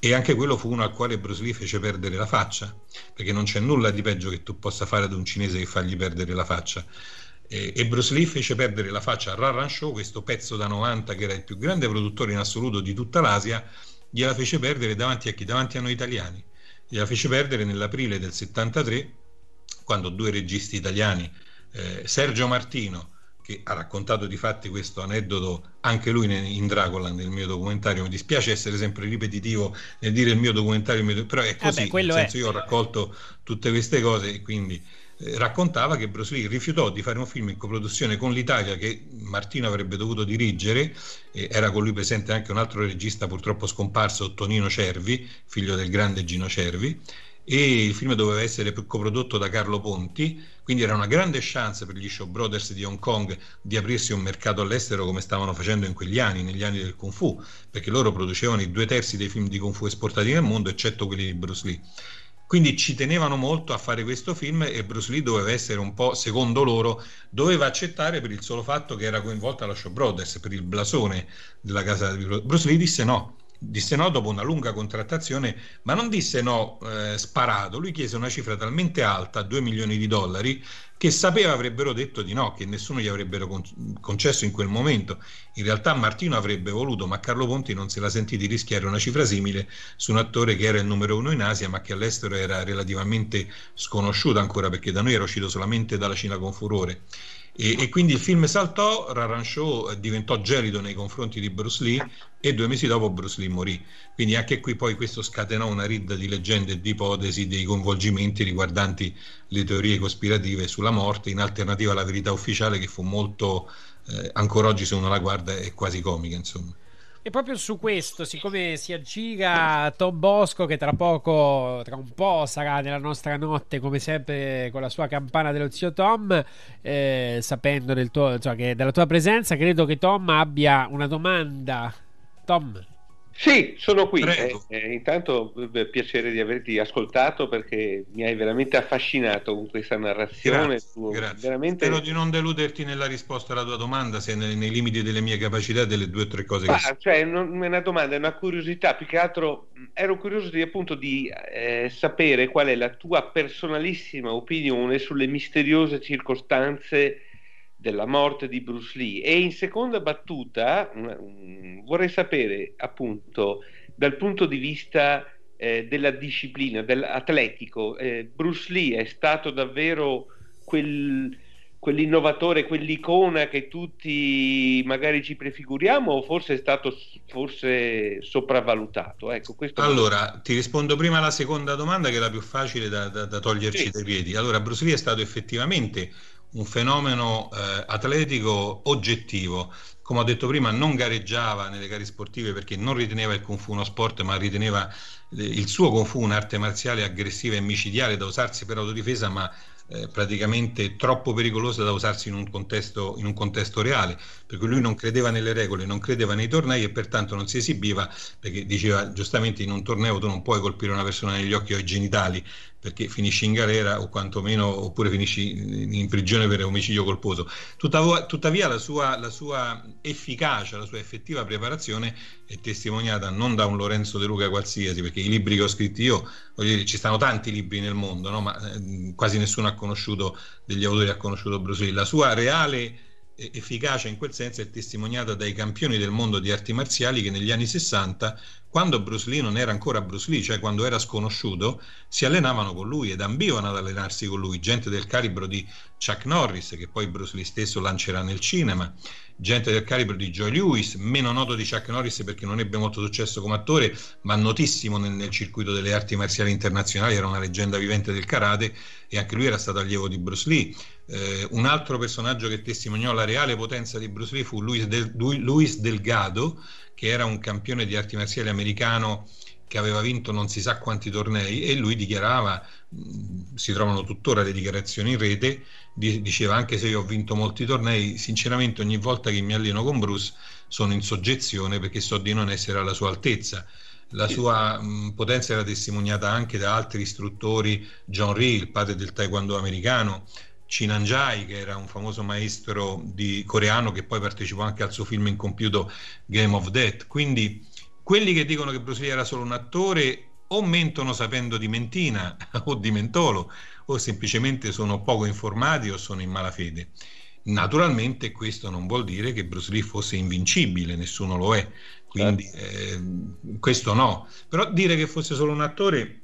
e anche quello fu uno al quale Bruce Lee fece perdere la faccia, perché non c'è nulla di peggio che tu possa fare ad un cinese che fargli perdere la faccia. E, e Bruce Lee fece perdere la faccia a Ran Ran Show, questo pezzo da 90 che era il più grande produttore in assoluto di tutta l'Asia, gliela fece perdere davanti a chi? Davanti a noi italiani gliela fece perdere nell'aprile del 73 quando due registi italiani, eh, Sergio Martino, che ha raccontato di fatti questo aneddoto anche lui in Dragoland nel mio documentario. Mi dispiace essere sempre ripetitivo nel dire il mio documentario, il mio, però è così. Vabbè, nel senso, è. io ho raccolto tutte queste cose e quindi eh, raccontava che Bruce Lee rifiutò di fare un film in coproduzione con l'Italia che Martino avrebbe dovuto dirigere, eh, era con lui presente anche un altro regista purtroppo scomparso, Tonino Cervi, figlio del grande Gino Cervi, e il film doveva essere coprodotto da Carlo Ponti, quindi era una grande chance per gli Show Brothers di Hong Kong di aprirsi un mercato all'estero come stavano facendo in quegli anni, negli anni del Kung Fu, perché loro producevano i due terzi dei film di Kung Fu esportati nel mondo, eccetto quelli di Bruce Lee. Quindi ci tenevano molto a fare questo film e Bruce Lee doveva essere un po', secondo loro, doveva accettare per il solo fatto che era coinvolta la Show Brothers, per il blasone della casa di Bruce Lee disse no, disse no dopo una lunga contrattazione, ma non disse no eh, sparato, lui chiese una cifra talmente alta, 2 milioni di dollari, che sapeva avrebbero detto di no, che nessuno gli avrebbero con- concesso in quel momento. In realtà Martino avrebbe voluto, ma Carlo Ponti non se la sentì di rischiare una cifra simile su un attore che era il numero uno in Asia, ma che all'estero era relativamente sconosciuto ancora, perché da noi era uscito solamente dalla Cina con furore. E, e, quindi il film saltò, Raran Show diventò gelido nei confronti di Bruce Lee e due mesi dopo Bruce Lee morì. Quindi anche qui poi questo scatenò una ridda di leggende e di ipotesi dei coinvolgimenti riguardanti le teorie cospirative sulla morte, in alternativa alla verità ufficiale che fu molto, eh, ancora oggi se uno la guarda, è quasi comica insomma. E proprio su questo, siccome si aggira Tom Bosco, che tra poco, tra un po' sarà nella nostra notte, come sempre, con la sua campana dello zio Tom, eh, sapendo del tuo, cioè, della tua presenza, credo che Tom abbia una domanda. Tom. Sì, sono qui. Eh, eh, intanto beh, piacere di averti ascoltato perché mi hai veramente affascinato con questa narrazione. Grazie, tu, grazie. Veramente... Spero di non deluderti nella risposta alla tua domanda, se nei, nei limiti delle mie capacità, delle due o tre cose Ma, che... Cioè, non è una domanda, è una curiosità, più che altro ero curioso di, appunto di eh, sapere qual è la tua personalissima opinione sulle misteriose circostanze della morte di Bruce Lee e in seconda battuta um, vorrei sapere appunto dal punto di vista eh, della disciplina, dell'atletico, eh, Bruce Lee è stato davvero quel, quell'innovatore, quell'icona che tutti magari ci prefiguriamo o forse è stato forse sopravvalutato? Ecco, allora, ti rispondo prima alla seconda domanda che è la più facile da, da, da toglierci sì. dai piedi. Allora, Bruce Lee è stato effettivamente un fenomeno eh, atletico oggettivo. Come ho detto prima, non gareggiava nelle gare sportive perché non riteneva il Kung Fu uno sport, ma riteneva eh, il suo Kung Fu un'arte marziale aggressiva e micidiale da usarsi per autodifesa, ma eh, praticamente troppo pericolosa da usarsi in un, contesto, in un contesto reale, perché lui non credeva nelle regole, non credeva nei tornei e pertanto non si esibiva, perché diceva giustamente in un torneo tu non puoi colpire una persona negli occhi o ai genitali, perché finisci in galera o quantomeno oppure finisci in prigione per omicidio colposo. Tuttavia, tuttavia la, sua, la, sua, efficacia, la sua effettiva preparazione è testimoniata non da un Lorenzo De Luca qualsiasi, perché i libri che ho scritto io, dire, ci stanno tanti libri nel mondo, no? ma eh, quasi nessuno ha conosciuto, degli autori ha conosciuto Bruce Lee. La sua reale efficacia in quel senso è testimoniata dai campioni del mondo di arti marziali che negli anni 60 quando Bruce Lee non era ancora Bruce Lee, cioè quando era sconosciuto, si allenavano con lui ed ambivano ad allenarsi con lui, gente del calibro di Chuck Norris, che poi Bruce Lee stesso lancerà nel cinema, gente del calibro di Joe Lewis, meno noto di Chuck Norris perché non ebbe molto successo come attore, ma notissimo nel, nel circuito delle arti marziali internazionali, era una leggenda vivente del karate e anche lui era stato allievo di Bruce Lee. Eh, un altro personaggio che testimoniò la reale potenza di Bruce Lee fu Luis, Del, Luis Delgado, che era un campione di arti marziali americano che aveva vinto non si sa quanti tornei e lui dichiarava, si trovano tuttora le dichiarazioni in rete, diceva anche se io ho vinto molti tornei, sinceramente ogni volta che mi alleno con Bruce sono in soggezione perché so di non essere alla sua altezza. La sua mh, potenza era testimoniata anche da altri istruttori, John Ree, il padre del taekwondo americano, Cinanjai, che era un famoso maestro di coreano che poi partecipò anche al suo film incompiuto Game of Death. Quindi quelli che dicono che Bruce Lee era solo un attore o mentono sapendo di mentina [laughs] o di mentolo o semplicemente sono poco informati o sono in malafede. Naturalmente questo non vuol dire che Bruce Lee fosse invincibile, nessuno lo è, quindi certo. eh, questo no. Però dire che fosse solo un attore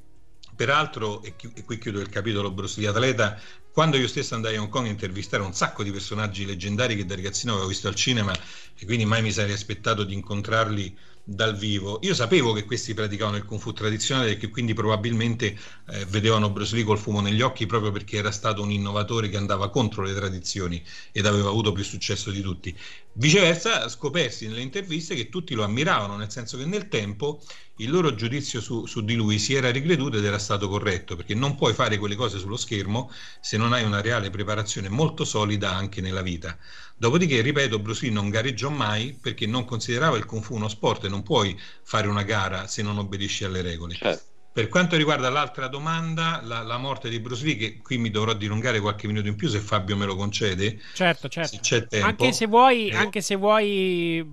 Peraltro, e, qui chiudo il capitolo Bruce Lee atleta, quando io stesso andai a Hong Kong a intervistare un sacco di personaggi leggendari che da ragazzino avevo visto al cinema e quindi mai mi sarei aspettato di incontrarli dal vivo. Io sapevo che questi praticavano il kung fu tradizionale e che quindi probabilmente eh, vedevano Bruce Lee col fumo negli occhi proprio perché era stato un innovatore che andava contro le tradizioni ed aveva avuto più successo di tutti. Viceversa, scopersi nelle interviste che tutti lo ammiravano, nel senso che nel tempo il loro giudizio su, su, di lui si era ricreduto ed era stato corretto, perché non puoi fare quelle cose sullo schermo se non hai una reale preparazione molto solida anche nella vita. Dopodiché, ripeto, Bruce Lee non gareggiò mai perché non considerava il Kung Fu uno sport e non puoi fare una gara se non obbedisci alle regole. Certo. Per quanto riguarda l'altra domanda, la, la, morte di Bruce Lee, che qui mi dovrò dilungare qualche minuto in più se Fabio me lo concede. Certo, certo. Se c'è tempo. Anche se vuoi, eh. anche se vuoi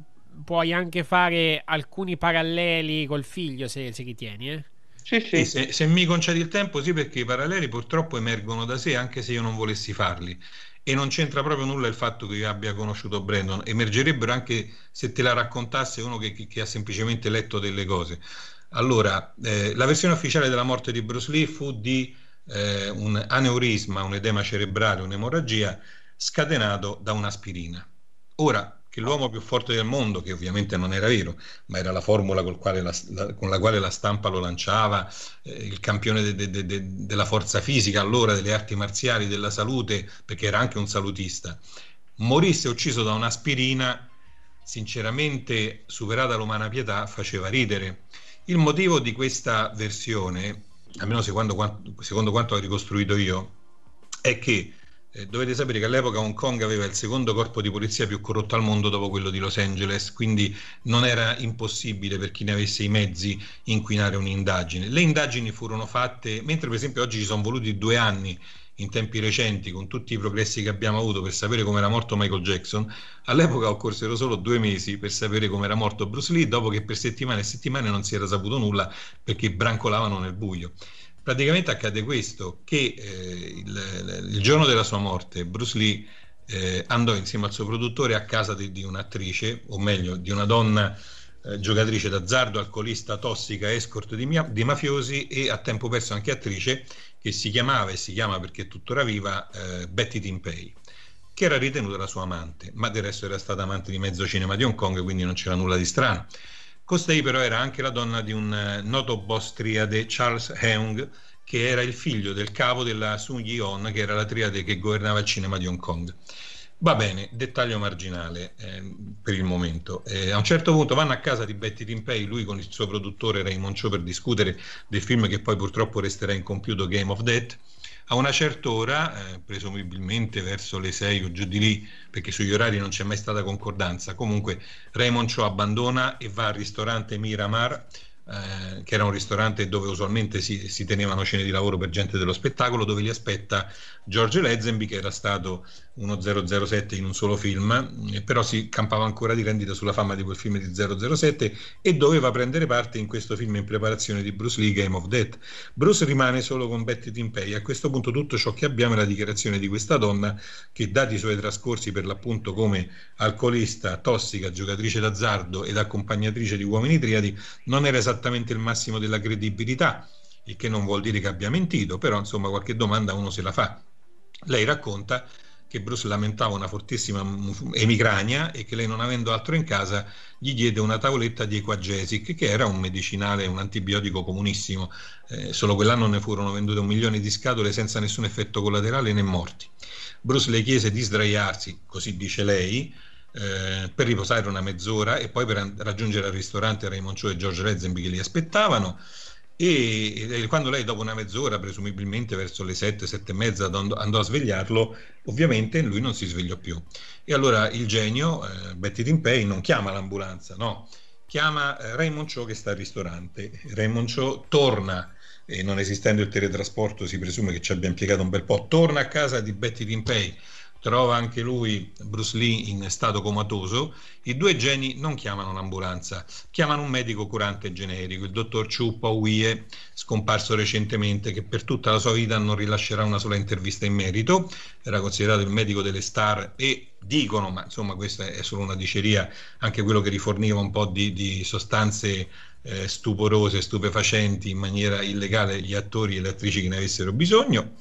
puoi anche fare alcuni paralleli col figlio se, se tieni, eh? Sì, sì. Se, se, mi concedi il tempo, sì, perché i paralleli purtroppo emergono da sé anche se io non volessi farli. E non c'entra proprio nulla il fatto che io abbia conosciuto Brandon. Emergerebbero anche se te la raccontasse uno che, che, che ha semplicemente letto delle cose. Allora, eh, la versione ufficiale della morte di Bruce Lee fu di eh, un aneurisma, un edema cerebrale, un'emorragia scatenato da un'aspirina. Ora, che l'uomo più forte del mondo, che ovviamente non era vero, ma era la formula la, la, con la quale la stampa lo lanciava, eh, il campione de, de, de, della forza fisica, allora delle arti marziali, della salute, perché era anche un salutista, morisse ucciso da un'aspirina, sinceramente, superata l'umana pietà, faceva ridere. Il motivo di questa versione, almeno secondo, secondo quanto ho ricostruito io, è che eh, dovete sapere che all'epoca Hong Kong aveva il secondo corpo di polizia più corrotto al mondo dopo quello di Los Angeles, quindi non era impossibile per chi ne avesse i mezzi inquinare un'indagine. Le indagini furono fatte, mentre per esempio oggi ci sono voluti due anni in tempi recenti, con tutti i progressi che abbiamo avuto per sapere come era morto Michael Jackson, all'epoca occorsero solo due mesi per sapere come era morto Bruce Lee, dopo che per settimane e settimane non si era saputo nulla perché brancolavano nel buio. Praticamente accade questo, che eh, il, il, giorno della sua morte Bruce Lee eh, andò insieme al suo produttore a casa di, di un'attrice, o meglio di una donna eh, giocatrice d'azzardo, alcolista, tossica, escort di, mia, di, mafiosi e a tempo perso anche attrice, che si chiamava e si chiama perché è tuttora viva eh, Betty Timpei che era ritenuta la sua amante, ma del resto era stata amante di mezzo cinema di Hong Kong, quindi non c'era nulla di strano. Costei però era anche la donna di un eh, noto boss triade, Charles Heung, che era il figlio del capo della Sun Yi-on, che era la triade che governava il cinema di Hong Kong. Va bene, dettaglio marginale eh, per il momento. Eh, a un certo punto vanno a casa di Betty Timpei, lui con il suo produttore Raymond Cho per discutere del film che poi purtroppo resterà incompiuto Game of Death a una certa ora, eh, presumibilmente verso le 6 o giù di lì, perché sugli orari non c'è mai stata concordanza, comunque Raymond Cho abbandona e va al ristorante Miramar eh, che era un ristorante dove usualmente si, si, tenevano cene di lavoro per gente dello spettacolo, dove li aspetta George Lazenby, che era stato uno 007 in un solo film, però si campava ancora di rendita sulla fama di quel film di 007 e doveva prendere parte in questo film in preparazione di Bruce Lee, Game of Death. Bruce rimane solo con Betty Timpei. A questo punto tutto ciò che abbiamo è la dichiarazione di questa donna che, dati i suoi trascorsi per l'appunto come alcolista, tossica, giocatrice d'azzardo ed accompagnatrice di uomini triadi, non era esattamente il massimo della credibilità, il che non vuol dire che abbia mentito, però insomma qualche domanda uno se la fa. Lei racconta che Bruce lamentava una fortissima emicrania e che lei non avendo altro in casa gli diede una tavoletta di Equagesic che era un medicinale, un antibiotico comunissimo, eh, solo quell'anno ne furono vendute un milione di scatole senza nessun effetto collaterale né morti. Bruce le chiese di sdraiarsi, così dice lei, eh, per riposare una mezz'ora e poi per raggiungere al ristorante Raymond Cho e George Rezenby che li aspettavano e, quando lei dopo una mezz'ora, presumibilmente verso le sette, sette e mezza, andò, andò, a svegliarlo, ovviamente lui non si svegliò più. E allora il genio, eh, Betty Timpei, non chiama l'ambulanza, no, chiama eh, Raymond Cho che sta al ristorante. Raymond Cho torna, e non esistendo il teletrasporto si presume che ci abbia impiegato un bel po', torna a casa di Betty Timpei trova anche lui Bruce Lee in stato comatoso, i due geni non chiamano l'ambulanza, chiamano un medico curante generico, il dottor Chu Wie, scomparso recentemente, che per tutta la sua vita non rilascerà una sola intervista in merito, era considerato il medico delle star e dicono, ma insomma questa è solo una diceria, anche quello che riforniva un po' di, di sostanze eh, stuporose, stupefacenti in maniera illegale gli attori e le attrici che ne avessero bisogno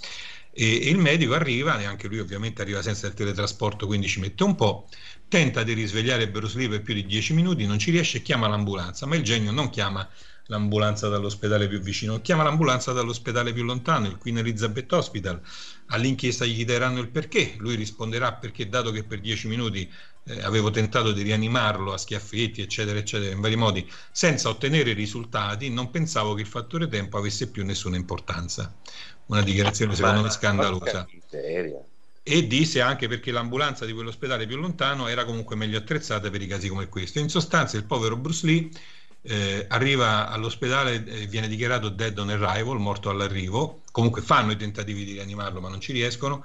e, il medico arriva, e anche lui ovviamente arriva senza il teletrasporto, quindi ci mette un po', tenta di risvegliare Bruce Lee per più di 10 minuti, non ci riesce chiama l'ambulanza, ma il genio non chiama l'ambulanza dall'ospedale più vicino, chiama l'ambulanza dall'ospedale più lontano, il Queen Elizabeth Hospital. All'inchiesta gli chiederanno il perché, lui risponderà perché dato che per 10 minuti eh, avevo tentato di rianimarlo a schiaffetti, eccetera, eccetera, in vari modi, senza ottenere risultati, non pensavo che il fattore tempo avesse più nessuna importanza. Una dichiarazione secondo me scandalosa. e disse anche perché l'ambulanza di quell'ospedale più lontano era comunque meglio attrezzata per i casi come questo. In sostanza il povero Bruce Lee eh, arriva all'ospedale e viene dichiarato dead on arrival, morto all'arrivo, comunque fanno i tentativi di rianimarlo ma non ci riescono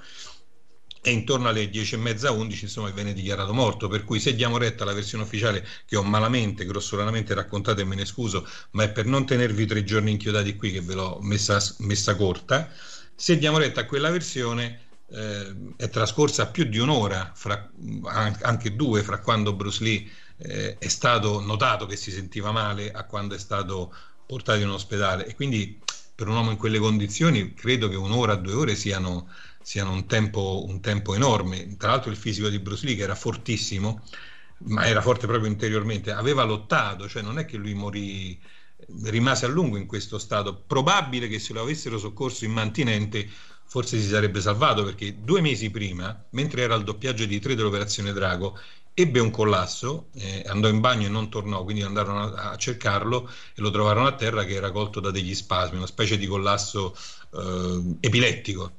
e intorno alle 10 e mezza 11 insomma viene dichiarato morto. Per cui se diamo retta alla versione ufficiale che ho malamente grossolanamente raccontato e me ne scuso ma è per non tenervi tre giorni inchiodati qui che ve l'ho messa, messa corta se diamo retta a quella versione eh, è trascorsa più di un'ora, fra, anche due, fra quando Bruce Lee eh, è stato notato che si sentiva male a quando è stato portato in ospedale. E quindi per un uomo in quelle condizioni credo che un'ora, due ore siano, siano un, tempo, un tempo enorme. Tra l'altro il fisico di Bruce Lee che era fortissimo, ma era forte proprio interiormente, aveva lottato, cioè non è che lui morì rimase a lungo in questo stato. Probabile che se lo avessero soccorso in mantinente forse si sarebbe salvato perché due mesi prima, mentre era al doppiaggio di tre dell'Operazione Drago, ebbe un collasso, eh, andò in bagno e non tornò, quindi andarono a, cercarlo e lo trovarono a terra che era colto da degli spasmi, una specie di collasso eh, epilettico.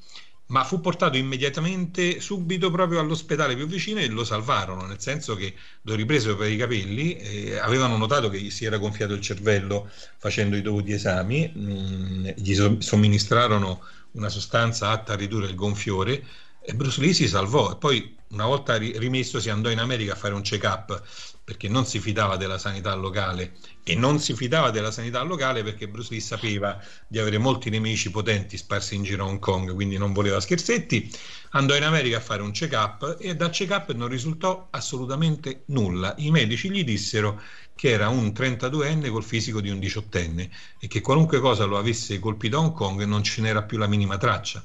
Ma fu portato immediatamente, subito proprio all'ospedale più vicino e lo salvarono, nel senso che lo ripresero per i capelli, eh, avevano notato che gli si era gonfiato il cervello facendo i dovuti esami, mh, mm, gli somministrarono una sostanza atta a ridurre il gonfiore e Bruce Lee si salvò. E poi una volta rimesso si andò in America a fare un check-up perché non si fidava della sanità locale e non si fidava della sanità locale perché Bruce Lee sapeva di avere molti nemici potenti sparsi in giro a Hong Kong, quindi non voleva scherzetti. Andò in America a fare un check-up e dal check-up non risultò assolutamente nulla. I medici gli dissero che era un 32enne col fisico di un 18enne e che qualunque cosa lo avesse colpito a Hong Kong non ce n'era più la minima traccia.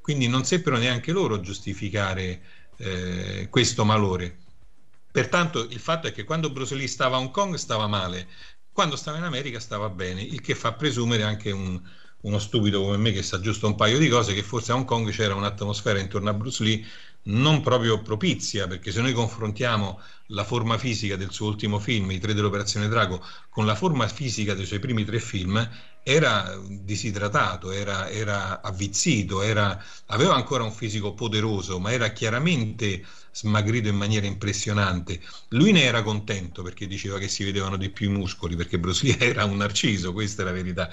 Quindi non seppero neanche loro giustificare eh, questo malore. Pertanto il fatto è che quando Bruce Lee stava a Hong Kong stava male, quando stava in America stava bene, il che fa presumere anche un, uno stupido come me che sa giusto un paio di cose, che forse a Hong Kong c'era un'atmosfera intorno a Bruce Lee non proprio propizia, perché se noi confrontiamo la forma fisica del suo ultimo film, I tre dell'Operazione Drago, con la forma fisica dei suoi primi tre film, era disidratato, era, era avvizzito, era, aveva ancora un fisico poderoso, ma era chiaramente smagrito in maniera impressionante. Lui ne era contento perché diceva che si vedevano di più i muscoli, perché Bruce Lee [laughs] era un narciso, questa è la verità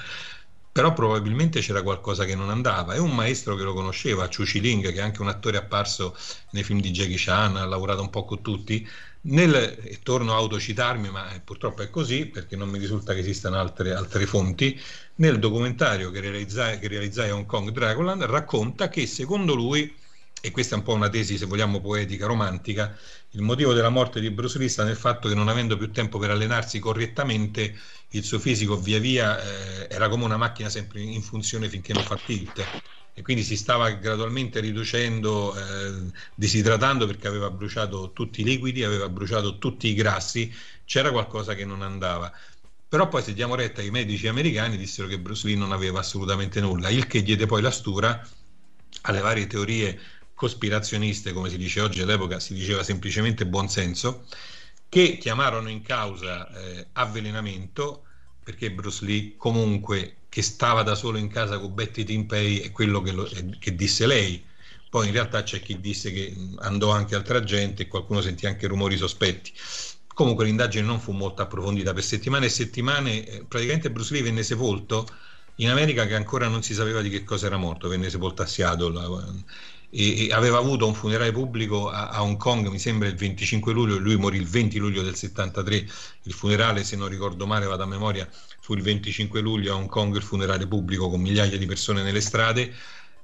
però probabilmente c'era qualcosa che non andava. È un maestro che lo conosceva, Chu Chi-ling, che è anche un attore apparso nei film di Jackie Chan, ha lavorato un po' con tutti. Nel, e torno a autocitarmi, ma purtroppo è così perché non mi risulta che esistano altre, altre fonti. Nel documentario che realizzai, che realizzai a Hong Kong Dragoland racconta che secondo lui, e questa è un po' una tesi se vogliamo poetica, romantica, il motivo della morte di Bruce Lee sta nel fatto che non avendo più tempo per allenarsi correttamente il suo fisico via via eh, era come una macchina sempre in funzione finché non fa tilt e quindi si stava gradualmente riducendo, eh, disidratando perché aveva bruciato tutti i liquidi, aveva bruciato tutti i grassi, c'era qualcosa che non andava. Però poi se diamo retta ai medici americani dissero che Bruce Lee non aveva assolutamente nulla, il che diede poi la stura alle varie teorie cospirazioniste, come si dice oggi all'epoca, si diceva semplicemente buonsenso, che chiamarono in causa eh, avvelenamento perché Bruce Lee comunque che stava da solo in casa con Betty Timpei è quello che, lo, che disse lei. Poi in realtà c'è chi disse che andò anche altra gente e qualcuno sentì anche rumori sospetti. Comunque l'indagine non fu molto approfondita per settimane e settimane eh, praticamente Bruce Lee venne sepolto in America che ancora non si sapeva di che cosa era morto venne sepolto a Seattle e, e aveva avuto un funerale pubblico a, a, Hong Kong, mi sembra il 25 luglio, lui morì il 20 luglio del 73, il funerale, se non ricordo male, vado a memoria, fu il 25 luglio a Hong Kong il funerale pubblico con migliaia di persone nelle strade.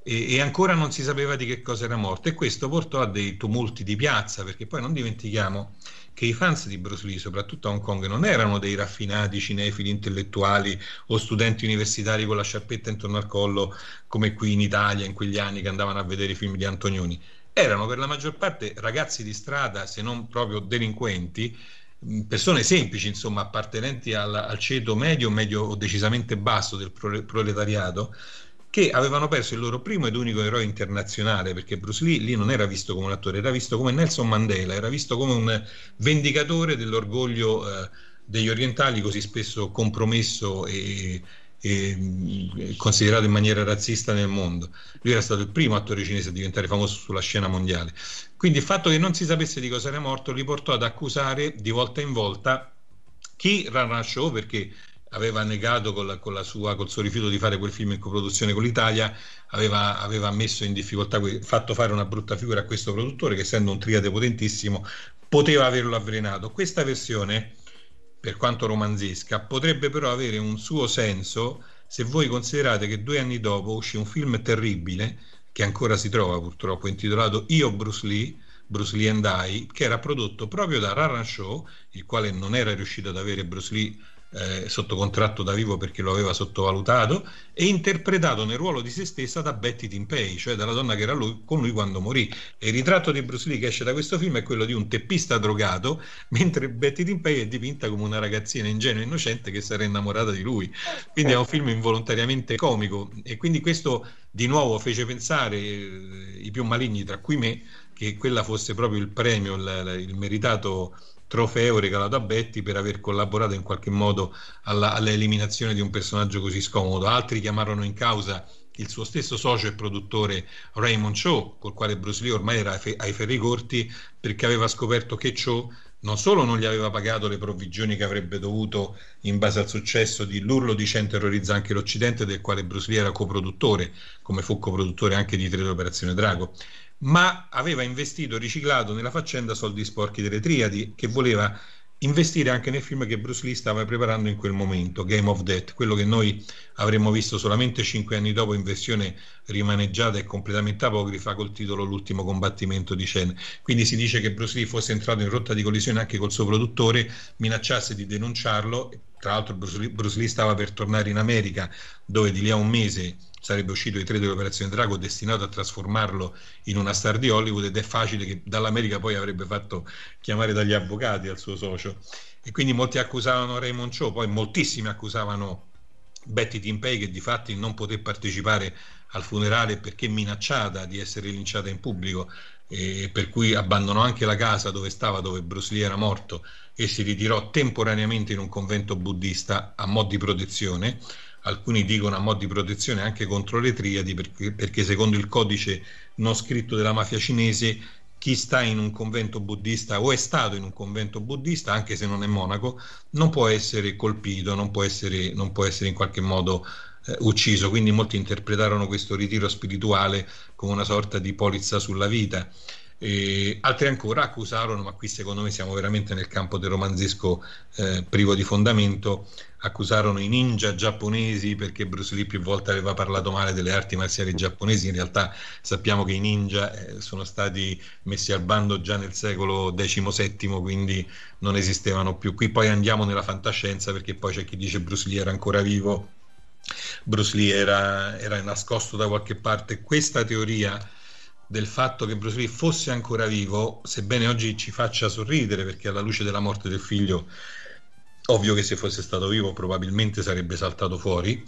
E, e, ancora non si sapeva di che cosa era morto. E questo portò a dei tumulti di piazza perché poi non dimentichiamo che i fans di Bruce Lee, soprattutto a Hong Kong, non erano dei raffinati cinefili intellettuali o studenti universitari con la sciarpetta intorno al collo come qui in Italia in quegli anni che andavano a vedere i film di Antonioni. erano per la maggior parte ragazzi di strada, se non proprio delinquenti, persone semplici, insomma, appartenenti al, al ceto medio, medio o decisamente basso del proletariato, che avevano perso il loro primo ed unico eroe internazionale, perché Bruce Lee lì non era visto come un attore, era visto come Nelson Mandela, era visto come un vendicatore dell'orgoglio eh, degli orientali così spesso compromesso e, e, considerato in maniera razzista nel mondo. Lui era stato il primo attore cinese a diventare famoso sulla scena mondiale. Quindi il fatto che non si sapesse di cosa era morto li portò ad accusare di volta in volta chi Run Show, perché aveva negato con, la, con la sua, col suo rifiuto di fare quel film in coproduzione con l'Italia, aveva, aveva messo in difficoltà, fatto fare una brutta figura a questo produttore che essendo un triade potentissimo poteva averlo avvelenato. Questa versione, per quanto romanzesca, potrebbe però avere un suo senso se voi considerate che due anni dopo uscì un film terribile, che ancora si trova purtroppo, intitolato Io Bruce Lee, Bruce Lee and I, che era prodotto proprio da Raran Show, il quale non era riuscito ad avere Bruce Lee eh, sotto contratto da vivo perché lo aveva sottovalutato e interpretato nel ruolo di se stessa da Betty Timpei, cioè dalla donna che era lui, con lui quando morì. E il ritratto di Bruce Lee che esce da questo film è quello di un teppista drogato, [laughs] mentre Betty Timpei è dipinta come una ragazzina ingenua e innocente che sarà innamorata di lui. Quindi è un film involontariamente comico e quindi questo di nuovo fece pensare eh, i più maligni, tra cui me, che quella fosse proprio il premio, il, il meritato trofeo regalato a Betty per aver collaborato in qualche modo alla, all'eliminazione di un personaggio così scomodo. Altri chiamarono in causa il suo stesso socio e produttore Raymond Cho, col quale Bruce Lee ormai era ai ferri corti perché aveva scoperto che Cho non solo non gli aveva pagato le provvigioni che avrebbe dovuto in base al successo di L'urlo di Cen terrorizza anche l'Occidente, del quale Bruce Lee era coproduttore, come fu coproduttore anche di Tre Operazione Drago, ma aveva investito, riciclato nella faccenda soldi sporchi delle Triadi, che voleva investire anche nel film che Bruce Lee stava preparando in quel momento, Game of Death, quello che noi avremmo visto solamente cinque anni dopo in versione rimaneggiata e completamente apocrifa col titolo L'ultimo combattimento di Chen. Quindi si dice che Bruce Lee fosse entrato in rotta di collisione anche col suo produttore, minacciasse di denunciarlo, tra l'altro Bruce Lee, Bruce Lee stava per tornare in America dove di lì a un mese sarebbe uscito i tre dell'Operazione Drago destinato a trasformarlo in una star di Hollywood ed è facile che dall'America poi avrebbe fatto chiamare dagli avvocati al suo socio. E quindi molti accusavano Raymond Cho, poi moltissimi accusavano Betty Timpei che di fatti non poté partecipare al funerale perché minacciata di essere linciata in pubblico e per cui abbandonò anche la casa dove stava, dove Bruce Lee era morto e si ritirò temporaneamente in un convento buddista a mo' di protezione alcuni dicono a mo' di protezione anche contro le triadi, perché, perché secondo il codice non scritto della mafia cinese chi sta in un convento buddista o è stato in un convento buddista, anche se non è monaco, non può essere colpito, non può essere, non può essere in qualche modo eh, ucciso. Quindi molti interpretarono questo ritiro spirituale come una sorta di polizza sulla vita. E altri ancora accusarono, ma qui secondo me siamo veramente nel campo del romanzesco eh, privo di fondamento, accusarono i ninja giapponesi perché Bruce Lee più volte aveva parlato male delle arti marziali giapponesi, in realtà sappiamo che i ninja eh, sono stati messi al bando già nel secolo XVII, quindi non esistevano più. Qui poi andiamo nella fantascienza perché poi c'è chi dice Bruce Lee era ancora vivo, Bruce Lee era, era nascosto da qualche parte. Questa teoria del fatto che Bruce Lee fosse ancora vivo, sebbene oggi ci faccia sorridere perché alla luce della morte del figlio, ovvio che se fosse stato vivo probabilmente sarebbe saltato fuori,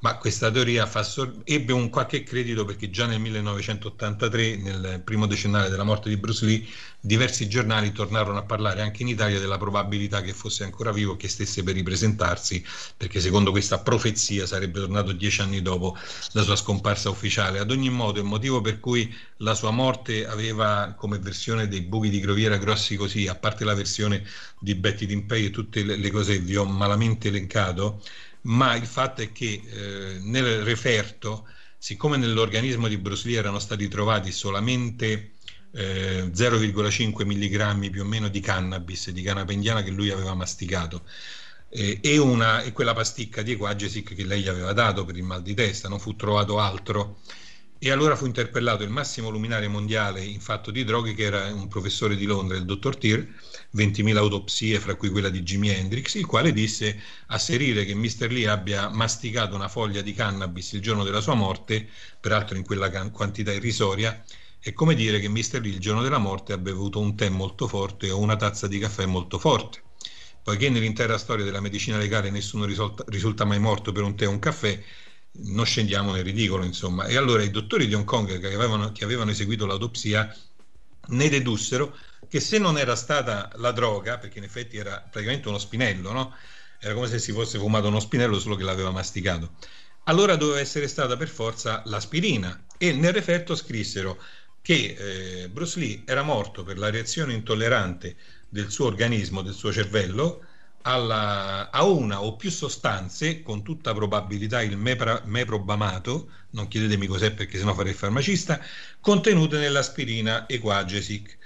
ma questa teoria sor- ebbe un qualche credito perché già nel 1983, nel primo decennale della morte di Bruce Lee, diversi giornali tornarono a parlare anche in Italia della probabilità che fosse ancora vivo, che stesse per ripresentarsi, perché secondo questa profezia sarebbe tornato dieci anni dopo la sua scomparsa ufficiale. Ad ogni modo, il motivo per cui la sua morte aveva come versione dei buchi di groviera grossi così, a parte la versione di Betty Timpei e tutte le, cose che vi ho malamente elencato, ma il fatto è che eh, nel referto, siccome nell'organismo di Bruce Lee erano stati trovati solamente eh, 0,5 mg più o meno di cannabis, di canapa indiana che lui aveva masticato, eh, e, una, e quella pasticca di Equagesic che lei gli aveva dato per il mal di testa, non fu trovato altro e allora fu interpellato il massimo luminare mondiale in fatto di droghe, che era un professore di Londra, il dottor Tier, 20.000 autopsie, fra cui quella di Jimi Hendrix, il quale disse asserire che Mr. Lee abbia masticato una foglia di cannabis il giorno della sua morte, peraltro in quella can- quantità irrisoria, È come dire che Mr. Lee il giorno della morte ha bevuto un tè molto forte o una tazza di caffè molto forte. Poiché nell'intera storia della medicina legale nessuno risulta, risulta mai morto per un tè o un caffè, non scendiamo nel ridicolo, insomma. E allora i dottori di Hong Kong che avevano, che avevano eseguito l'autopsia ne dedussero che se non era stata la droga, perché in effetti era praticamente uno spinello, no? era come se si fosse fumato uno spinello solo che l'aveva masticato, allora doveva essere stata per forza l'aspirina e nel referto scrissero che eh, Bruce Lee era morto per la reazione intollerante del suo organismo, del suo cervello, alla, a una o più sostanze, con tutta probabilità il mepra, meprobamato, non chiedetemi cos'è perché sennò farei il farmacista, contenute nell'aspirina Equagesic.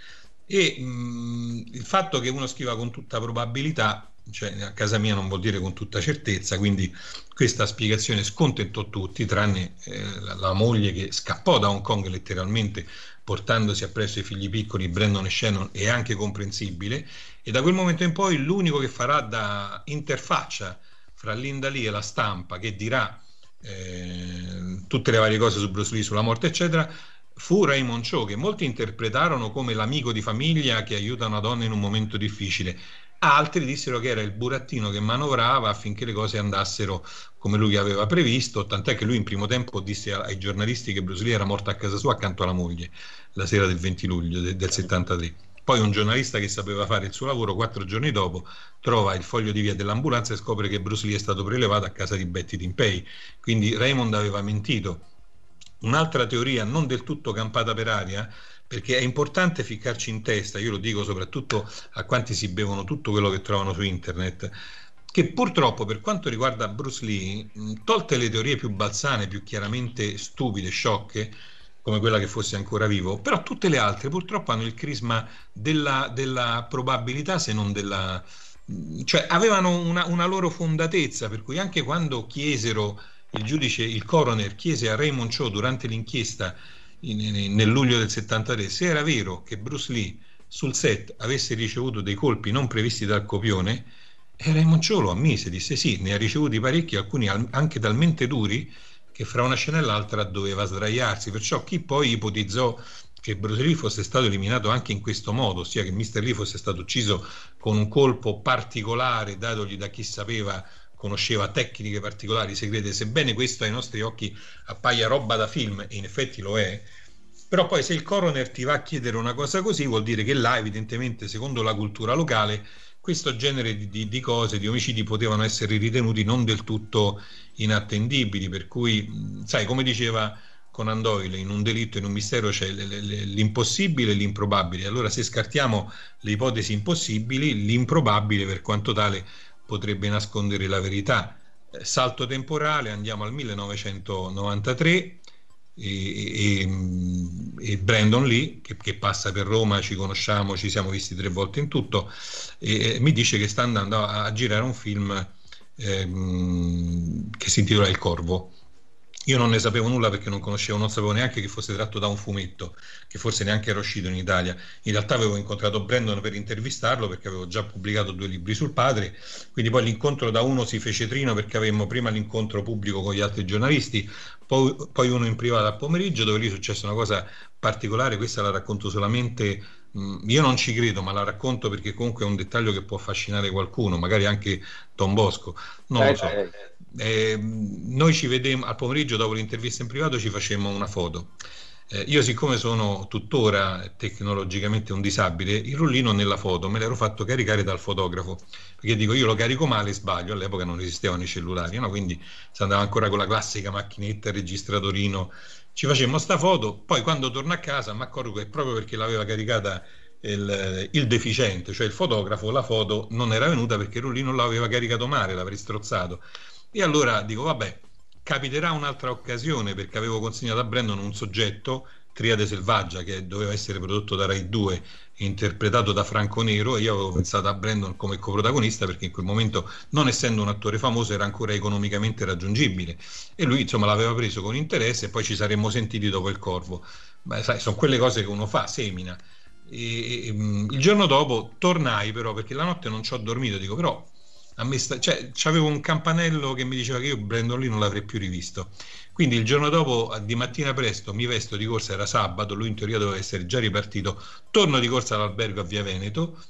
E mh, il fatto che uno scriva con tutta probabilità, cioè a casa mia non vuol dire con tutta certezza, quindi questa spiegazione scontentò tutti, tranne eh, la, la moglie che scappò da Hong Kong letteralmente portandosi appresso i figli piccoli Brandon e Shannon è anche comprensibile e da quel momento in poi l'unico che farà da interfaccia fra Linda Lee e la stampa che dirà eh, tutte le varie cose su Bruce Lee, sulla morte eccetera fu Raymond Cho che molti interpretarono come l'amico di famiglia che aiuta una donna in un momento difficile altri dissero che era il burattino che manovrava affinché le cose andassero come lui aveva previsto, tant'è che lui in primo tempo disse ai giornalisti che Bruce Lee era morto a casa sua accanto alla moglie la sera del 20 luglio del, del 73. Poi un giornalista che sapeva fare il suo lavoro, quattro giorni dopo, trova il foglio di via dell'ambulanza e scopre che Bruce Lee è stato prelevato a casa di Betty Timpei. Quindi Raymond aveva mentito. Un'altra teoria non del tutto campata per aria perché è importante ficcarci in testa, io lo dico soprattutto a quanti si bevono tutto quello che trovano su internet, che purtroppo per quanto riguarda Bruce Lee, tolte le teorie più balzane, più chiaramente stupide, sciocche, come quella che fosse ancora vivo, però tutte le altre purtroppo hanno il crisma della, della probabilità se non della... cioè avevano una, una loro fondatezza, per cui anche quando chiesero il giudice, il coroner chiese a Raymond Cho durante l'inchiesta in, nel luglio del 73, se era vero che Bruce Lee sul set avesse ricevuto dei colpi non previsti dal copione, e Raymond Cho lo ammise, disse sì, ne ha ricevuti parecchi, alcuni anche talmente duri che fra una scena e l'altra doveva sdraiarsi, perciò chi poi ipotizzò che Bruce Lee fosse stato eliminato anche in questo modo, ossia che Mr. Lee fosse stato ucciso con un colpo particolare datogli da chi sapeva conosceva tecniche particolari, segrete, sebbene questo ai nostri occhi appaia roba da film, e in effetti lo è, però poi se il coroner ti va a chiedere una cosa così, vuol dire che là, evidentemente, secondo la cultura locale, questo genere di, di, cose, di omicidi, potevano essere ritenuti non del tutto inattendibili, per cui, sai, come diceva Conan Doyle, in un delitto, in un mistero c'è l'impossibile e l'improbabile. Allora, se scartiamo le ipotesi impossibili, l'improbabile, per quanto tale, potrebbe nascondere la verità. Eh, salto temporale, andiamo al 1993 e, e, e Brandon Lee, che, che, passa per Roma, ci conosciamo, ci siamo visti tre volte in tutto, e, mi dice che sta andando a, a girare un film ehm, che si intitola Il Corvo io non ne sapevo nulla perché non conoscevo, non sapevo neanche che fosse tratto da un fumetto, che forse neanche era uscito in Italia. In realtà avevo incontrato Brandon per intervistarlo perché avevo già pubblicato due libri sul padre, quindi poi l'incontro da uno si fece trino perché avevamo prima l'incontro pubblico con gli altri giornalisti, poi, poi uno in privato a pomeriggio dove lì è successa una cosa particolare, questa la racconto solamente, mh, io non ci credo, ma la racconto perché comunque è un dettaglio che può affascinare qualcuno, magari anche Don Bosco, non lo so. Eh, noi ci vedemmo al pomeriggio dopo l'intervista in privato, ci facemmo una foto. Eh, io, siccome sono tuttora tecnologicamente un disabile, il rullino nella foto me l'ero fatto caricare dal fotografo perché dico io lo carico male sbaglio. All'epoca non esistevano i cellulari, no? quindi si andava ancora con la classica macchinetta, registratorino. Ci facemmo sta foto, poi quando torno a casa mi accorgo che proprio perché l'aveva caricata il, il, deficiente, cioè il fotografo, la foto non era venuta perché il rullino l'aveva caricato male, l'avrei strozzato. E allora dico, vabbè, capiterà un'altra occasione perché avevo consegnato a Brandon un soggetto, Triade Selvaggia, che doveva essere prodotto da Rai 2 interpretato da Franco Nero e io avevo pensato a Brandon come coprotagonista perché in quel momento non essendo un attore famoso era ancora economicamente raggiungibile e lui insomma l'aveva preso con interesse e poi ci saremmo sentiti dopo il Corvo. Beh, sai, sono quelle cose che uno fa, semina. E, e, il giorno dopo tornai però perché la notte non ci ho dormito dico però a me sta... cioè, c'avevo un campanello che mi diceva che io Brandon lì non l'avrei più rivisto. Quindi il giorno dopo, di mattina presto, mi vesto di corsa, era sabato, lui in teoria doveva essere già ripartito, torno di corsa all'albergo a Via Veneto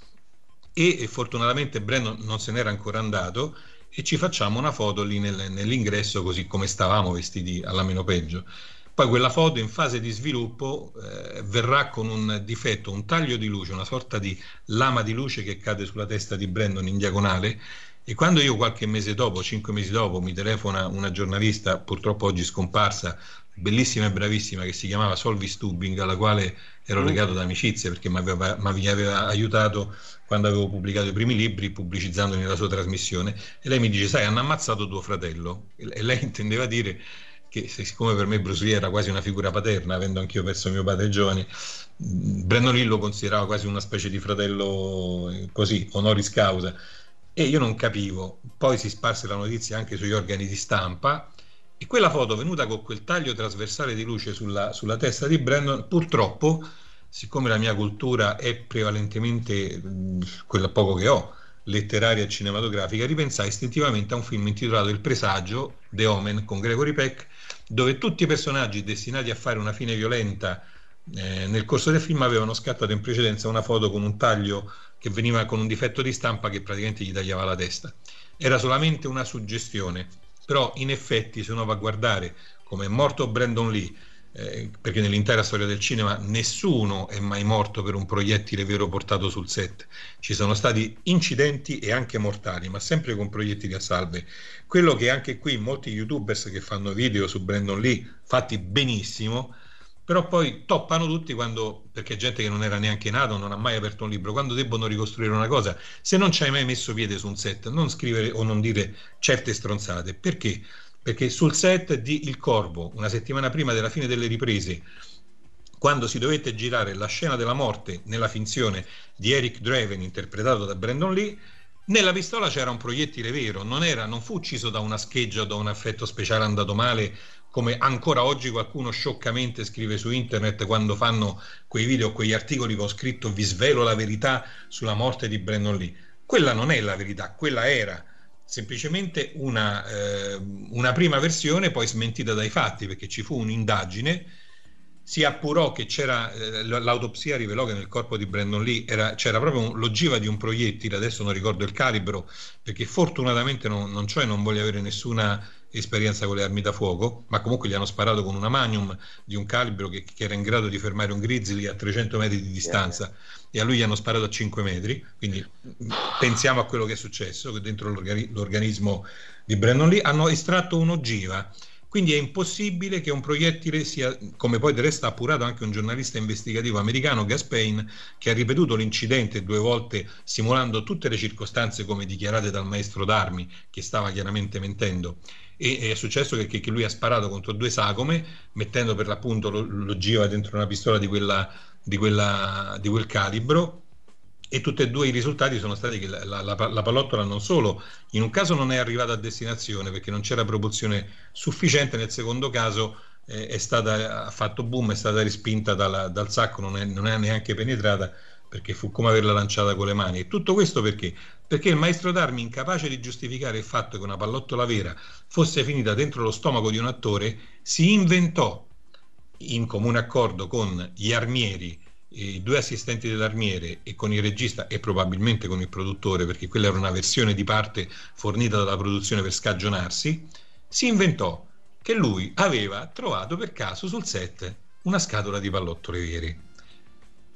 e, e fortunatamente Brandon non se n'era ancora andato e ci facciamo una foto lì nel, nell'ingresso così come stavamo vestiti alla meno peggio. Poi quella foto in fase di sviluppo eh, verrà con un difetto, un taglio di luce, una sorta di lama di luce che cade sulla testa di Brandon in diagonale e quando io qualche mese dopo, cinque mesi dopo, mi telefona una giornalista, purtroppo oggi scomparsa, bellissima e bravissima, che si chiamava Solvi Stubing, alla quale ero mm. legato d'amicizia perché mi aveva, mi aveva aiutato quando avevo pubblicato i primi libri, pubblicizzandoli nella sua trasmissione, e lei mi dice, sai, hanno ammazzato tuo fratello. E lei [laughs] intendeva dire che siccome per me Bruce Lee era quasi una figura paterna, avendo anch'io perso mio padre giovane, Brandon Lee lo considerava quasi una specie di fratello eh, così, honoris causa. E io non capivo. Poi si sparse la notizia anche sugli organi di stampa e quella foto venuta con quel taglio trasversale di luce sulla, sulla testa di Brandon, purtroppo, siccome la mia cultura è prevalentemente quella poco che ho, letteraria e cinematografica, ripensai istintivamente a un film intitolato Il presagio, The Omen, con Gregory Peck, dove tutti i personaggi destinati a fare una fine violenta eh, nel corso del film avevano scattato in precedenza una foto con un taglio che veniva con un difetto di stampa che praticamente gli tagliava la testa. Era solamente una suggestione, però in effetti se uno va a guardare come è morto Brandon Lee, eh, perché nell'intera storia del cinema nessuno è mai morto per un proiettile vero portato sul set. Ci sono stati incidenti e anche mortali, ma sempre con proiettili a salve. Quello che anche qui molti youtubers che fanno video su Brandon Lee, fatti benissimo, però poi toppano tutti quando, perché gente che non era neanche nato, non ha mai aperto un libro, quando debbono ricostruire una cosa, se non ci hai mai messo piede su un set, non scrivere o non dire certe stronzate. Perché? perché sul set di Il Corvo, una settimana prima della fine delle riprese, quando si dovette girare la scena della morte nella finzione di Eric Draven, interpretato da Brandon Lee, nella pistola c'era un proiettile vero, non, era, non fu ucciso da una scheggia o da un effetto speciale andato male, come ancora oggi qualcuno scioccamente scrive su internet quando fanno quei video quegli articoli con scritto vi svelo la verità sulla morte di Brandon Lee. Quella non è la verità, quella era semplicemente una, eh, una, prima versione poi smentita dai fatti perché ci fu un'indagine si appurò che c'era eh, l'autopsia rivelò che nel corpo di Brandon Lee era, c'era proprio un, l'ogiva di un proiettile adesso non ricordo il calibro perché fortunatamente non, non cioè non voglio avere nessuna esperienza con le armi da fuoco, ma comunque gli hanno sparato con una Magnum di un calibro che, che era in grado di fermare un grizzly a 300 metri di distanza. E a lui gli hanno sparato a 5 metri, quindi pensiamo a quello che è successo dentro l'organi- l'organismo di Brandon Lee, hanno estratto un'ogiva quindi è impossibile che un proiettile sia, come poi del resto ha appurato anche un giornalista investigativo americano, Gaspain, che ha ripetuto l'incidente due volte simulando tutte le circostanze come dichiarate dal maestro d'armi, che stava chiaramente mentendo e è successo che, che, lui ha sparato contro due sagome mettendo per l'appunto l'ogiva dentro una pistola di, quella, di, quella, di quel calibro. E tutti e due i risultati sono stati che la, la, la, pallottola non solo in un caso non è arrivata a destinazione perché non c'era propulsione sufficiente, nel secondo caso eh, è stata, ha fatto boom, è stata respinta dalla, dal sacco, non è, non è neanche penetrata perché fu come averla lanciata con le mani. E tutto questo perché? Perché il maestro d'armi, incapace di giustificare il fatto che una pallottola vera fosse finita dentro lo stomaco di un attore, si inventò, in comune accordo con gli armieri, i due assistenti dell'armiere e con il regista e probabilmente con il produttore, perché quella era una versione di parte fornita dalla produzione per scagionarsi, si inventò che lui aveva trovato per caso sul set una scatola di pallottole vere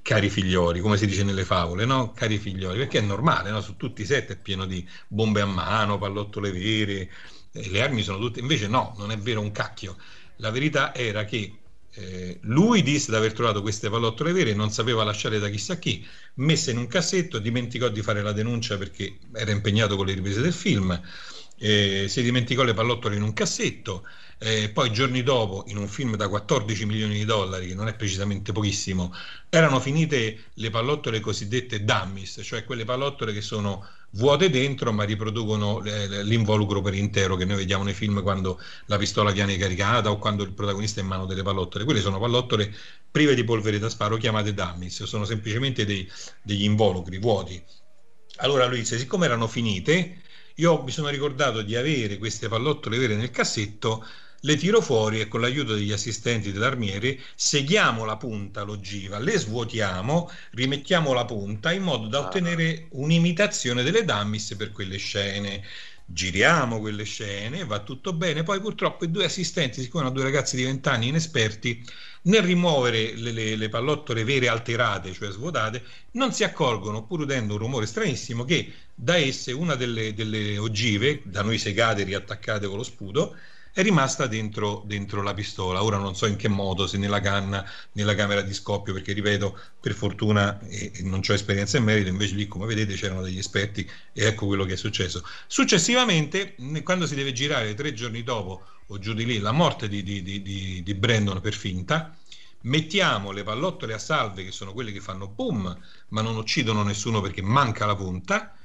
cari figlioli, come si dice nelle favole, no? Cari figlioli, perché è normale, no? Su tutti i set è pieno di bombe a mano, pallottole vere, eh, le armi sono tutte... Invece no, non è vero un cacchio. La verità era che eh, lui disse di aver trovato queste pallottole vere, non sapeva lasciare da chissà chi, messe in un cassetto, dimenticò di fare la denuncia perché era impegnato con le riprese del film, eh, si dimenticò le pallottole in un cassetto, eh, poi giorni dopo in un film da 14 milioni di dollari, che non è precisamente pochissimo, erano finite le pallottole cosiddette dummies, cioè quelle pallottole che sono vuote dentro ma riproducono eh, l'involucro per intero che noi vediamo nei film quando la pistola viene caricata o quando il protagonista è in mano delle pallottole. Quelle sono pallottole prive di polvere da sparo chiamate dummies, sono semplicemente dei, degli involucri vuoti. Allora lui disse, siccome erano finite, Io mi sono ricordato di avere queste pallottole vere nel cassetto le tiro fuori e con l'aiuto degli assistenti dell'armiere seghiamo la punta l'ogiva, le svuotiamo, rimettiamo la punta in modo da ah. ottenere un'imitazione delle dummies per quelle scene. Giriamo quelle scene, va tutto bene. Poi purtroppo i due assistenti, siccome erano due ragazzi di 20 anni inesperti, nel rimuovere le, le, le, pallottole vere alterate, cioè svuotate, non si accorgono, pur udendo un rumore stranissimo, che da esse una delle, delle ogive, da noi segate, riattaccate con lo sputo, è rimasta dentro, dentro, la pistola. Ora non so in che modo, se nella canna, nella camera di scoppio, perché ripeto, per fortuna eh, non ho esperienza in merito, invece lì come vedete c'erano degli esperti e ecco quello che è successo. Successivamente, quando si deve girare tre giorni dopo o giù di lì la morte di, di, di, di Brandon per finta, mettiamo le pallottole a salve, che sono quelle che fanno boom, ma non uccidono nessuno perché manca la punta,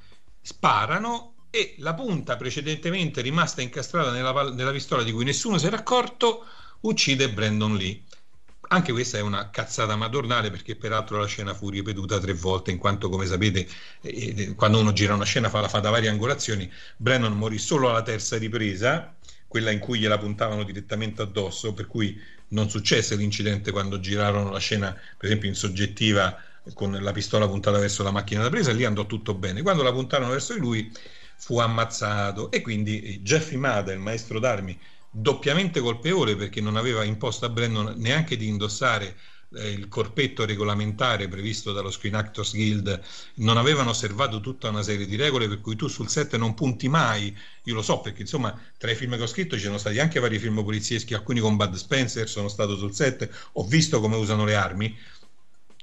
sparano e la punta precedentemente rimasta incastrata nella, nella pistola di cui nessuno si era accorto uccide Brandon Lee. Anche questa è una cazzata madornale perché peraltro la scena fu ripetuta tre volte in quanto come sapete eh, eh, quando uno gira una scena fa, la fa da varie angolazioni Brandon morì solo alla terza ripresa quella in cui gliela puntavano direttamente addosso per cui non successe l'incidente quando girarono la scena per esempio in soggettiva con la pistola puntata verso la macchina da presa lì andò tutto bene quando la puntarono verso di lui fu ammazzato. E quindi Jeffy Mada, il maestro d'armi, doppiamente colpevole perché non aveva imposto a Brandon neanche di indossare eh, il corpetto regolamentare previsto dallo Screen Actors Guild, non avevano osservato tutta una serie di regole per cui tu sul set non punti mai, io lo so perché insomma tra i film che ho scritto ci sono stati anche vari film polizieschi, alcuni con Bud Spencer, sono stato sul set, ho visto come usano le armi,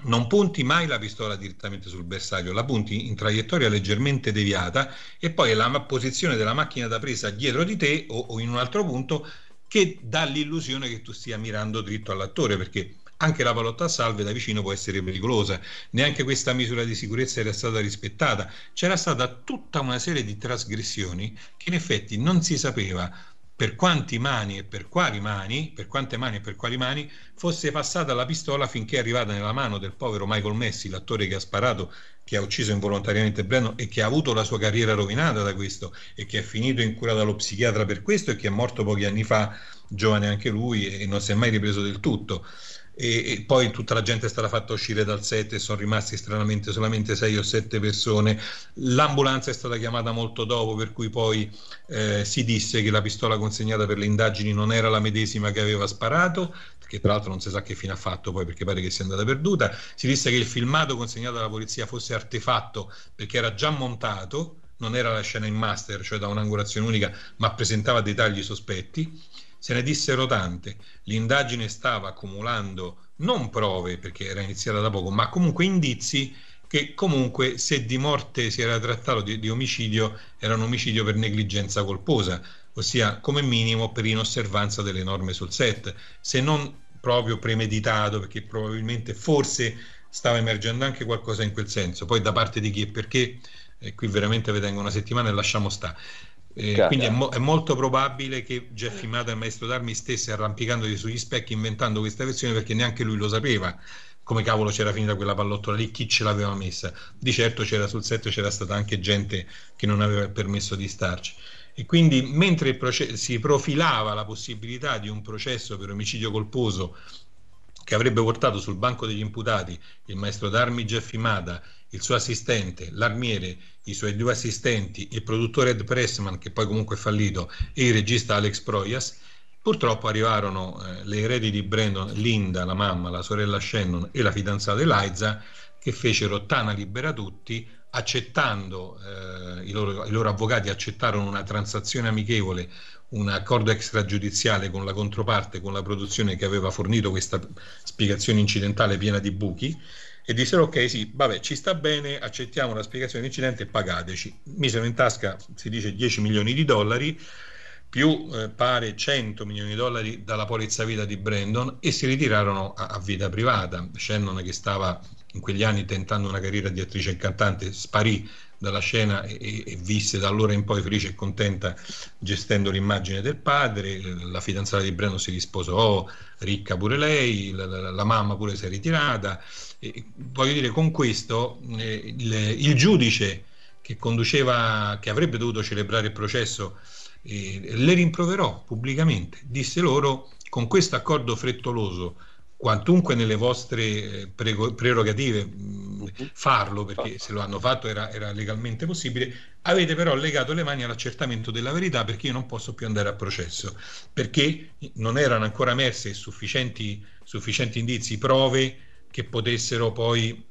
non punti mai la pistola direttamente sul bersaglio, la punti in traiettoria leggermente deviata e poi è la posizione della macchina da presa dietro di te o, o in un altro punto che dà l'illusione che tu stia mirando dritto all'attore perché anche la palotta a salve da vicino può essere pericolosa. Neanche questa misura di sicurezza era stata rispettata. C'era stata tutta una serie di trasgressioni che in effetti non si sapeva per quanti mani e per quali mani, per quante mani e per quali mani fosse passata la pistola finché è arrivata nella mano del povero Michael Messi, l'attore che ha sparato, che ha ucciso involontariamente Breno e che ha avuto la sua carriera rovinata da questo e che è finito in cura dallo psichiatra per questo e che è morto pochi anni fa, giovane anche lui e non si è mai ripreso del tutto e, e, poi tutta la gente è stata fatta uscire dal set e sono rimasti stranamente solamente sei o sette persone. L'ambulanza è stata chiamata molto dopo, per cui poi eh, si disse che la pistola consegnata per le indagini non era la medesima che aveva sparato, che tra l'altro non si sa che fine ha fatto poi perché pare che sia andata perduta. Si disse che il filmato consegnato alla polizia fosse artefatto perché era già montato, non era la scena in master, cioè da un'angolazione unica, ma presentava dettagli sospetti se ne dissero tante. L'indagine stava accumulando non prove, perché era iniziata da poco, ma comunque indizi che comunque se di morte si era trattato di, di omicidio era un omicidio per negligenza colposa, ossia come minimo per inosservanza delle norme sul set, se non proprio premeditato, perché probabilmente forse stava emergendo anche qualcosa in quel senso. Poi da parte di chi e perché, eh, qui veramente vi tengo una settimana e lasciamo stare. Eh, quindi è, mo- è, molto probabile che Jeff Imada, il maestro d'armi, stesse arrampicandosi sugli specchi inventando questa versione perché neanche lui lo sapeva come cavolo c'era finita quella pallottola lì, chi ce l'aveva messa. Di certo c'era sul set c'era stata anche gente che non aveva il permesso di starci. E quindi mentre proce- si profilava la possibilità di un processo per omicidio colposo che avrebbe portato sul banco degli imputati il maestro d'armi Jeff Imada il suo assistente, l'armiere, i suoi due assistenti, il produttore Ed Pressman, che poi comunque è fallito, e il regista Alex Proyas, purtroppo arrivarono eh, le eredi di Brandon, Linda, la mamma, la sorella Shannon e la fidanzata Eliza, che fecero Tana libera tutti, accettando, eh, i, loro, i loro avvocati accettarono una transazione amichevole un accordo extragiudiziale con la controparte, con la produzione che aveva fornito questa spiegazione incidentale piena di buchi e dissero ok sì, vabbè ci sta bene, accettiamo la spiegazione dell'incidente e pagateci. Misero in tasca, si dice 10 milioni di dollari più eh, pare 100 milioni di dollari dalla polizza vita di Brandon e si ritirarono a, a vita privata. Shannon che stava in quegli anni tentando una carriera di attrice e cantante sparì dalla scena e, e, visse da allora in poi felice e contenta gestendo l'immagine del padre, la fidanzata di Breno si risposò, ricca pure lei, la, la, la mamma pure si è ritirata. E, voglio dire, con questo eh, il, il giudice che conduceva, che avrebbe dovuto celebrare il processo, eh, le rimproverò pubblicamente. Disse loro, con questo accordo frettoloso, quantunque nelle vostre eh, prerogative mh, farlo, perché se lo hanno fatto era, era, legalmente possibile, avete però legato le mani all'accertamento della verità perché io non posso più andare a processo, perché non erano ancora emerse sufficienti, sufficienti indizi, prove che potessero poi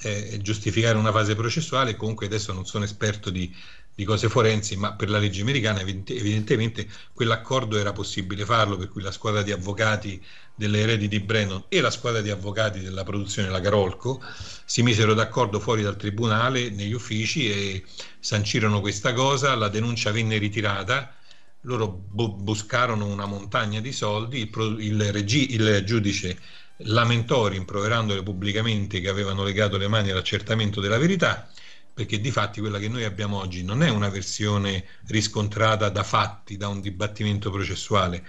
eh, giustificare una fase processuale, comunque adesso non sono esperto di, di cose forensi, ma per la legge americana evidentemente quell'accordo era possibile farlo, per cui la squadra di avvocati delle eredi di Brennan e la squadra di avvocati della produzione La Carolco si misero d'accordo fuori dal tribunale, negli uffici e sancirono questa cosa, la denuncia venne ritirata, loro bu- buscarono una montagna di soldi, il, pro- il, regi- il giudice lamentò rimproverandole pubblicamente che avevano legato le mani all'accertamento della verità perché di fatti quella che noi abbiamo oggi non è una versione riscontrata da fatti, da un dibattimento processuale,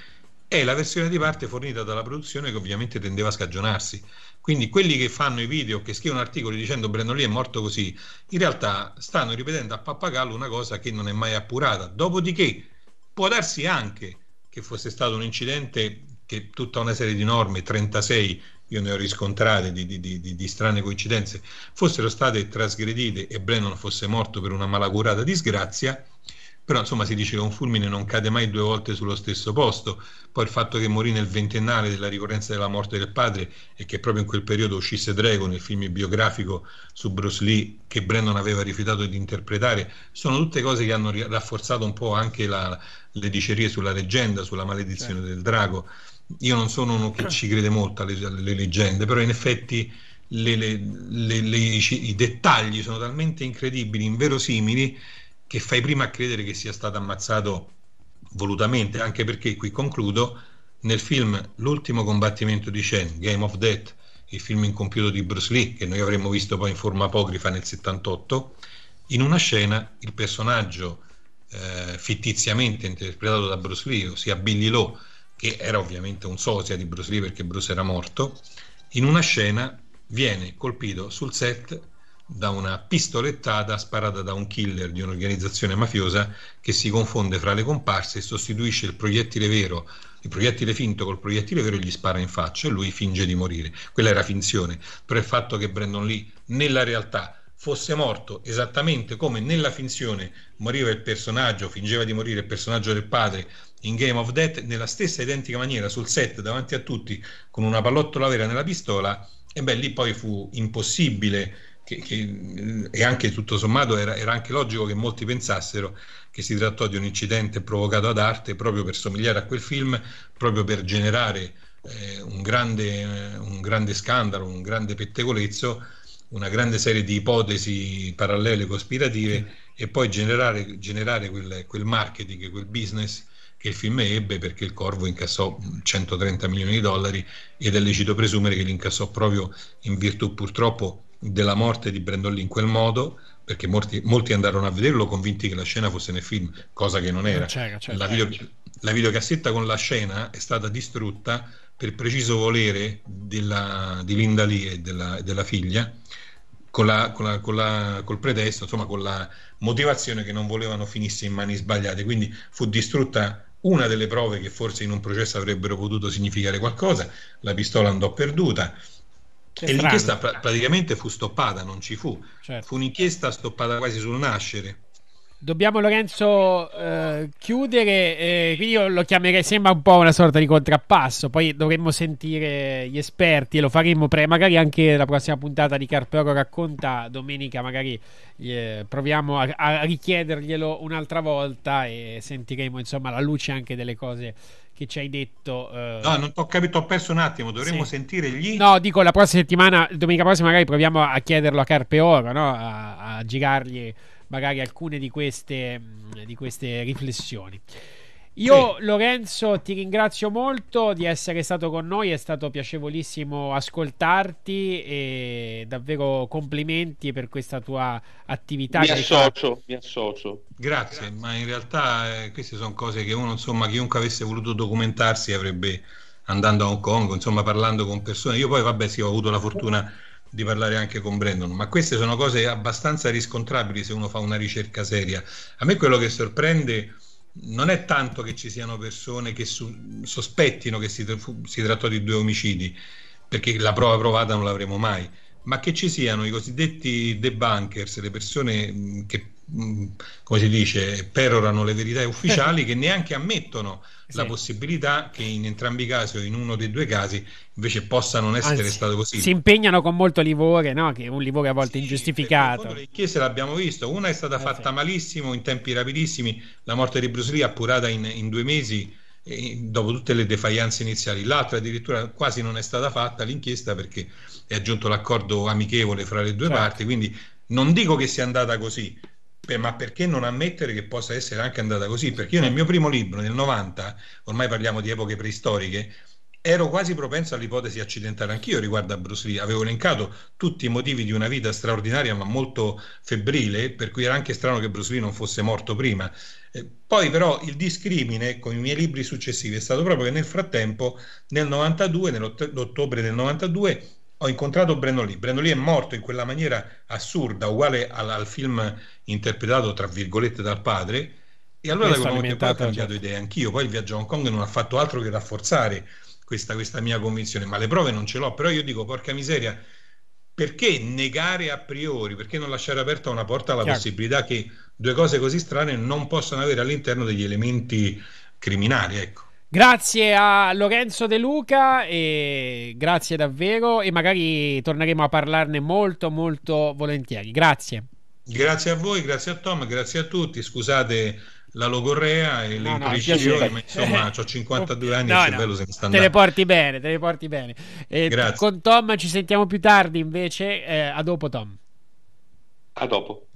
è la versione di parte fornita dalla produzione che ovviamente tendeva a scagionarsi. Quindi quelli che fanno i video, che scrivono articoli dicendo Brandon Lee è morto così, in realtà stanno ripetendo a pappagallo una cosa che non è mai appurata. Dopodiché può darsi anche che fosse stato un incidente che tutta una serie di norme, 36, io ne ho riscontrate di, di, di, di, strane coincidenze, fossero state trasgredite e Brennan fosse morto per una malagurata disgrazia, però insomma si dice che un fulmine non cade mai due volte sullo stesso posto, poi il fatto che morì nel ventennale della ricorrenza della morte del padre e che proprio in quel periodo uscisse Dragon, il film biografico su Bruce Lee che Brennan aveva rifiutato di interpretare, sono tutte cose che hanno rafforzato un po' anche la, le dicerie sulla leggenda, sulla maledizione certo. del drago io non sono uno che ci crede molto alle, alle leggende, però in effetti le, le, le, i dettagli sono talmente incredibili, inverosimili, che fai prima a credere che sia stato ammazzato volutamente, anche perché qui concludo, nel film L'ultimo combattimento di Chen, Game of Death, il film incompiuto di Bruce Lee, che noi avremmo visto poi in forma apocrifa nel 78, in una scena il personaggio eh, fittiziamente interpretato da Bruce Lee, ossia Billy Lowe, che era ovviamente un sosia di Bruce Lee perché Bruce era morto, in una scena viene colpito sul set da una pistolettata sparata da un killer di un'organizzazione mafiosa che si confonde fra le comparse e sostituisce il proiettile vero, il proiettile finto col proiettile vero e gli spara in faccia e lui finge di morire. Quella era finzione, però il fatto che Brandon Lee nella realtà fosse morto esattamente come nella finzione moriva il personaggio, fingeva di morire il personaggio del padre in Game of Death nella stessa identica maniera sul set davanti a tutti con una pallottola vera nella pistola e beh lì poi fu impossibile che, che, e anche tutto sommato era, era, anche logico che molti pensassero che si trattò di un incidente provocato ad arte proprio per somigliare a quel film, proprio per generare eh, un, grande, eh, un grande scandalo, un grande pettegolezzo, una grande serie di ipotesi parallele cospirative e poi generare, generare quel, quel marketing, quel business che il film ebbe perché il Corvo incassò 130 milioni di dollari ed è lecito presumere che li incassò proprio in virtù purtroppo della morte di Brandon Lee in quel modo perché molti, molti, andarono a vederlo convinti che la scena fosse nel film, cosa che non era. C'era, c'era, la, video, la, videocassetta con la scena è stata distrutta per preciso volere della, di Linda Lee e della, della figlia, con la, con la, con la, col pretesto, insomma, con la motivazione che non volevano finisse in mani sbagliate. Quindi fu distrutta una delle prove che forse in un processo avrebbero potuto significare qualcosa, la pistola andò perduta. Che e l'inchiesta pra- praticamente fu stoppata, non ci fu. Certo. Fu un'inchiesta stoppata quasi sul nascere. Dobbiamo Lorenzo eh, chiudere, eh, quindi io lo chiamerei, sembra un po' una sorta di contrappasso, poi dovremmo sentire gli esperti e lo faremo pre- magari anche la prossima puntata di Carpero racconta, domenica magari eh, proviamo a, a, richiederglielo un'altra volta e sentiremo insomma la luce anche delle cose che ci hai detto. Uh... No, non ho capito, ho perso un attimo. Dovremmo sì. sentire gli. No, dico la prossima settimana, domenica prossima, magari proviamo a chiederlo a Carpe Oro, no? a, a girargli magari alcune di queste, mm, di queste riflessioni. Io, sì. Lorenzo, ti ringrazio molto di essere stato con noi, è stato piacevolissimo ascoltarti e davvero complimenti per questa tua attività. Mi associo, mi associo. Grazie, Grazie, ma in realtà eh, queste sono cose che uno, insomma, chiunque avesse voluto documentarsi avrebbe andando a Hong Kong, insomma, parlando con persone. Io poi, vabbè, sì, ho avuto la fortuna di parlare anche con Brandon, ma queste sono cose abbastanza riscontrabili se uno fa una ricerca seria. A me quello che sorprende non è tanto che ci siano persone che su- sospettino che si, si trattò di due omicidi, perché la prova provata non l'avremo mai, ma che ci siano i cosiddetti debunkers, le persone che come si dice, perorano le verità ufficiali [laughs] che neanche ammettono sì. la possibilità che in entrambi i casi o in uno dei due casi invece possa non essere Anzi, stato così. Si impegnano con molto livore, no? che è un livore a volte sì, ingiustificato. Le chiese l'abbiamo visto, una è stata eh, fatta sì. malissimo in tempi rapidissimi, la morte di Bruce Lee appurata in, in due mesi eh, dopo tutte le defaianze iniziali, l'altra addirittura quasi non è stata fatta l'inchiesta perché è aggiunto l'accordo amichevole fra le due certo. parti, quindi non dico che sia andata così, ma perché non ammettere che possa essere anche andata così? Perché io nel mio primo libro, nel 90, ormai parliamo di epoche preistoriche, ero quasi propenso all'ipotesi accidentale anch'io riguardo a Bruce Lee. Avevo elencato tutti i motivi di una vita straordinaria ma molto febbrile, per cui era anche strano che Bruce Lee non fosse morto prima. Eh, poi però il discrimine con i miei libri successivi è stato proprio che nel frattempo, nel 92, nell'ottobre del 92, ho incontrato Brandon Lee. Brandon Lee è morto in quella maniera assurda, uguale al, al film interpretato tra virgolette dal padre. E allora da quel momento poi ho cambiato idea anch'io. Poi il viaggio a Hong Kong non ha fatto altro che rafforzare questa, questa mia convinzione, ma le prove non ce l'ho. Però io dico, porca miseria, perché negare a priori, perché non lasciare aperta una porta alla Chiaro. possibilità che due cose così strane non possano avere all'interno degli elementi criminali, ecco. Grazie a Lorenzo De Luca e grazie davvero e magari torneremo a parlarne molto molto volentieri. Grazie. Grazie a voi, grazie a Tom, grazie a tutti. Scusate la logorrea e no, le imprecisioni, no, ma insomma ho 52 anni no, e il cervello no, se ne sta andando. Te le porti bene, te le porti bene. Eh, grazie. Con Tom ci sentiamo più tardi invece. Eh, a dopo Tom. A dopo.